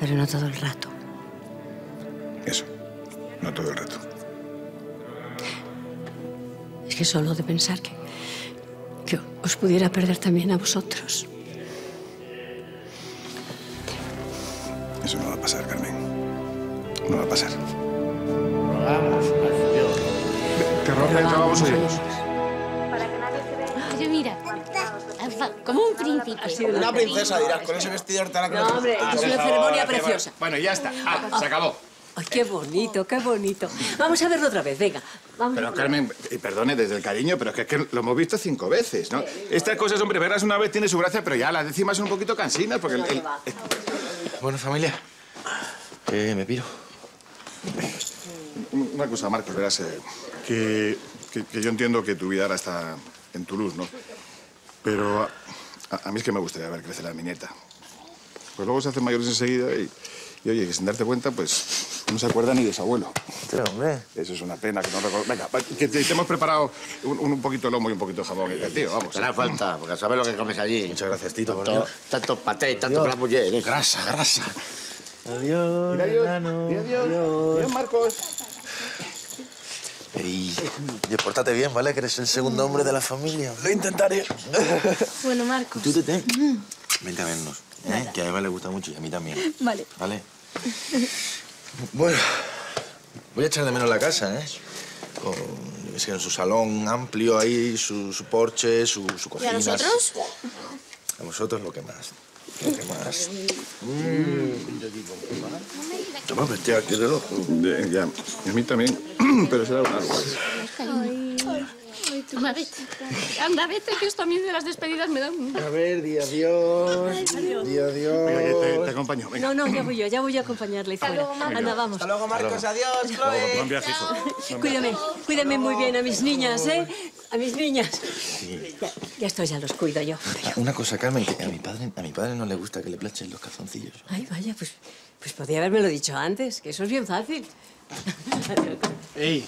Pero no todo el rato. Eso. No todo el rato. Es que solo de pensar que, que os pudiera perder también a vosotros. Eso no va a pasar, Carmen. No va a pasar. Te oídos. Oye, Como un príncipe. Una princesa, dirás, con ese vestido hortera que No, hombre, Ah, es una ceremonia preciosa. Bueno, ya está. Ah, se acabó. Ay, qué bonito, qué bonito. Vamos a verlo otra vez, venga. Vamos Pero Carmen, y perdone desde el cariño, pero es que, es que lo hemos visto cinco veces, ¿no? Estas cosas, hombre, verlas una vez tiene su gracia, pero ya las décimas son un poquito cansinas, porque el- el- Bueno, familia, eh, me piro. Una cosa, Marcos, verás, eh, que, que- que yo entiendo que tu vida ahora está en Toulouse, ¿no? Pero a, a- a mí es que me gustaría ver crecer a mi nieta. Pues luego se hacen mayores enseguida y, y, oye, que sin darte cuenta, pues no se acuerda ni de su abuelo. hombre. Eso es una pena que no recuerdo. Venga, que te, te hemos preparado un, un poquito de lomo y un poquito de jamón, eh, tío, vamos. Te hará falta, porque sabes lo que comes allí. Muchas gracias, Tito. Tanto, paté y tanto. ¿eh? Grasa, grasa. Adiós, Adiós, hermano. adiós, adiós, Marcos. Y, y pórtate bien, ¿vale? Que eres el segundo hombre de la familia. Lo intentaré. (laughs) Bueno, Marcos. Tú te ten. Vente a vernos, ¿eh? Que a Eva le gusta mucho y a mí también. Vale. ¿Vale? (laughs) Bueno, voy a echar de menos la casa, ¿eh? Con, yo qué sé, en su salón amplio ahí, su, su porche, su, su ¿Y cocina. a nosotros? A vosotros lo que más. Que más. Mm. Toma, me estoy aquí el ya, y a mí también, (clears throat) pero será un algo. Toma, vete. Anda, vete, que esto a mí de las despedidas me da un... A ver, di adiós. adiós. Di adiós. Venga, que te, te acompaño. Venga. No, no, ya voy yo, ya voy a acompañarle. Hasta luego, Marcos. Anda, vamos. Hasta luego, Marcos. Adiós, Chloe. Buen viaje. Cuídame, cuídame muy bien a mis niñas, ¿eh? A mis niñas. Ya, ya esto ya los cuido yo. Una cosa, Carmen, que a mi padre, a mi padre no le gusta que le planchen los calzoncillos. Ay, vaya, pues, pues podía haberme lo dicho antes, que eso es bien fácil. Ey,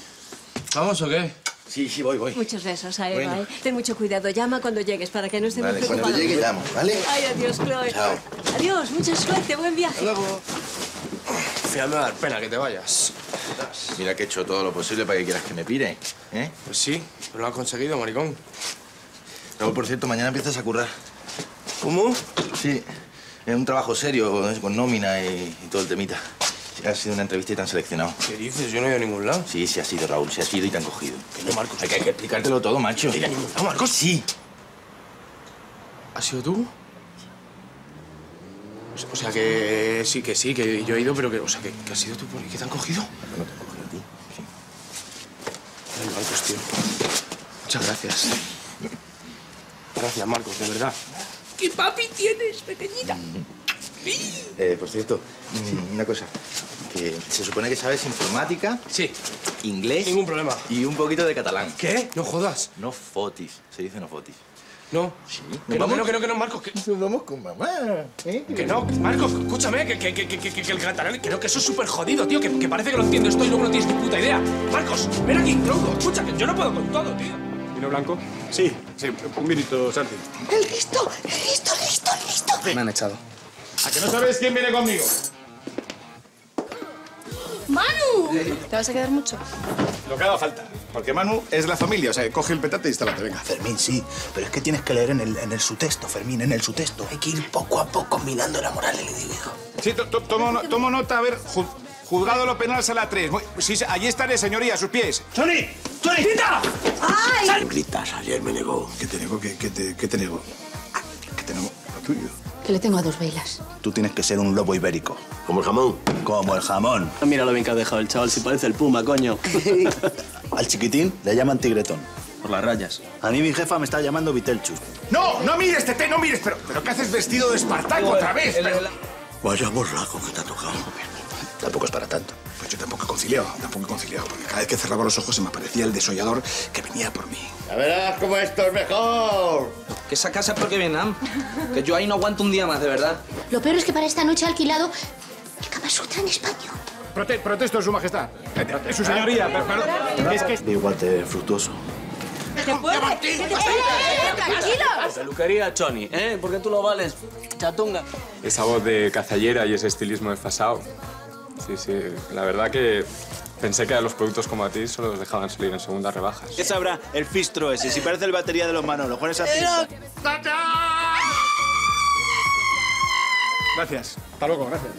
¿vamos o qué? Sí, sí, voy, voy. Muchos besos a Eva, Bueno. ¿eh? Ten mucho cuidado, llama cuando llegues para que no esté Vale, muy cuando llegue llamo, ¿vale? Ay, adiós, Chloe. Chao. Adiós, mucha suerte, buen viaje. luego. Fíjate, me va a dar pena que te vayas. Mira que he hecho todo lo posible para que quieras que me pire, ¿eh? Pues sí, pero lo has conseguido, maricón. Luego, por cierto, mañana empiezas a currar. ¿Cómo? Sí, es un trabajo serio, con nómina y, y todo el temita. Sí, ha sido una entrevista y te han seleccionado. ¿Qué dices? Yo no he ido a ningún lado. Sí, sí ha sido, Raúl, sí ha sido y te han cogido. Que no, Marcos. Hay que, hay que explicártelo todo, macho. A ningún lado, Marcos. Sí. ¿Has sido tú? O sea, que sí, que sí, que yo he ido, pero que... O sea, que, que has sido tú por qué te han cogido. No te han cogido a ti. Ay, Marcos, tío. Muchas gracias. (laughs) Gracias, Marcos, de verdad. ¿Qué papi tienes, pequeñita? Eh, por cierto, mm, una cosa. Que se supone que sabes informática. Sí. Inglés. Ningún problema. Y un poquito de catalán. ¿Qué? No jodas. No fotis. Se dice no fotis. No. Sí. Que no, que no, que no, que no, Marcos. Que, Nos vamos con mamá. ¿eh? que no, Marcos, escúchame, que, que, que, que, que, que el catalán, que no, que eso es súper jodido, tío, que, que parece que lo entiendo esto y luego no tienes ni puta idea. Marcos, ven aquí, tronco, escucha, que yo no puedo con todo, tío. ¿Vino blanco? Sí, sí. Un minuto, Santi. El listo, listo, listo, listo. Me han echado. ¿A que no sabes quién viene conmigo? ¡Manu! ¿Te vas a quedar mucho? Lo que haga falta. Porque Manu es la familia. O sea, coge el petate y instálate, venga. Fermín, sí, pero es que tienes que leer en el, en el subtexto, Fermín, en el subtexto. Hay que ir poco a poco minando la moral del individuo. Sí, to- to- tomo, no- tomo nota. A ver, ju- juzgado lo penal, sala 3. Muy- Sí, allí estaré, señoría, a sus pies. ¡Tony! ¡Tony! ¡Quita! ¡Ay! Gritas, ayer me negó. ¿Qué te nego? ¿Qué, qué te, qué te nego? ¿Qué te nego? Lo tuyo. Que le tengo a dos velas. Tú tienes que ser un lobo ibérico. Como el jamón. Como el jamón. Mira lo bien que ha dejado el chaval, si parece el puma, coño. (laughs) Al chiquitín le llaman tigretón. Por las rayas. A mí mi jefa me está llamando Vitelchus. No, no mires, Tete, no mires. Pero, pero ¿qué haces vestido de Espartaco otra vez? Pero- Vaya borraco que te ha tocado. Tampoco es para tanto. Yo tampoco he conciliado, tampoco he conciliado. Porque cada vez que cerraba los ojos se me aparecía el desollador que venía por mí. Ya verás cómo esto es mejor. Que esa casa es porque Vietnam. Que yo ahí no aguanto un día más, de verdad. Lo peor es que para esta noche he alquilado el Kama Sutra en español. Prote- protesto, Su Majestad. Eh, Su señoría, per- perdón. Es que... Igual de fructuoso. ¿Te puede? ¡Tranquilos! Peluquería Choni, ¿eh? Porque tú lo vales, chatunga. Esa voz de cazallera y ese estilismo desfasado. Sí, sí. La verdad que pensé que a los productos como a ti solo los dejaban salir en segundas rebajas. ¿Qué sabrá el fistro ese? Si parece el batería de los Manolos, con esa pinta. Gracias. Hasta luego, gracias.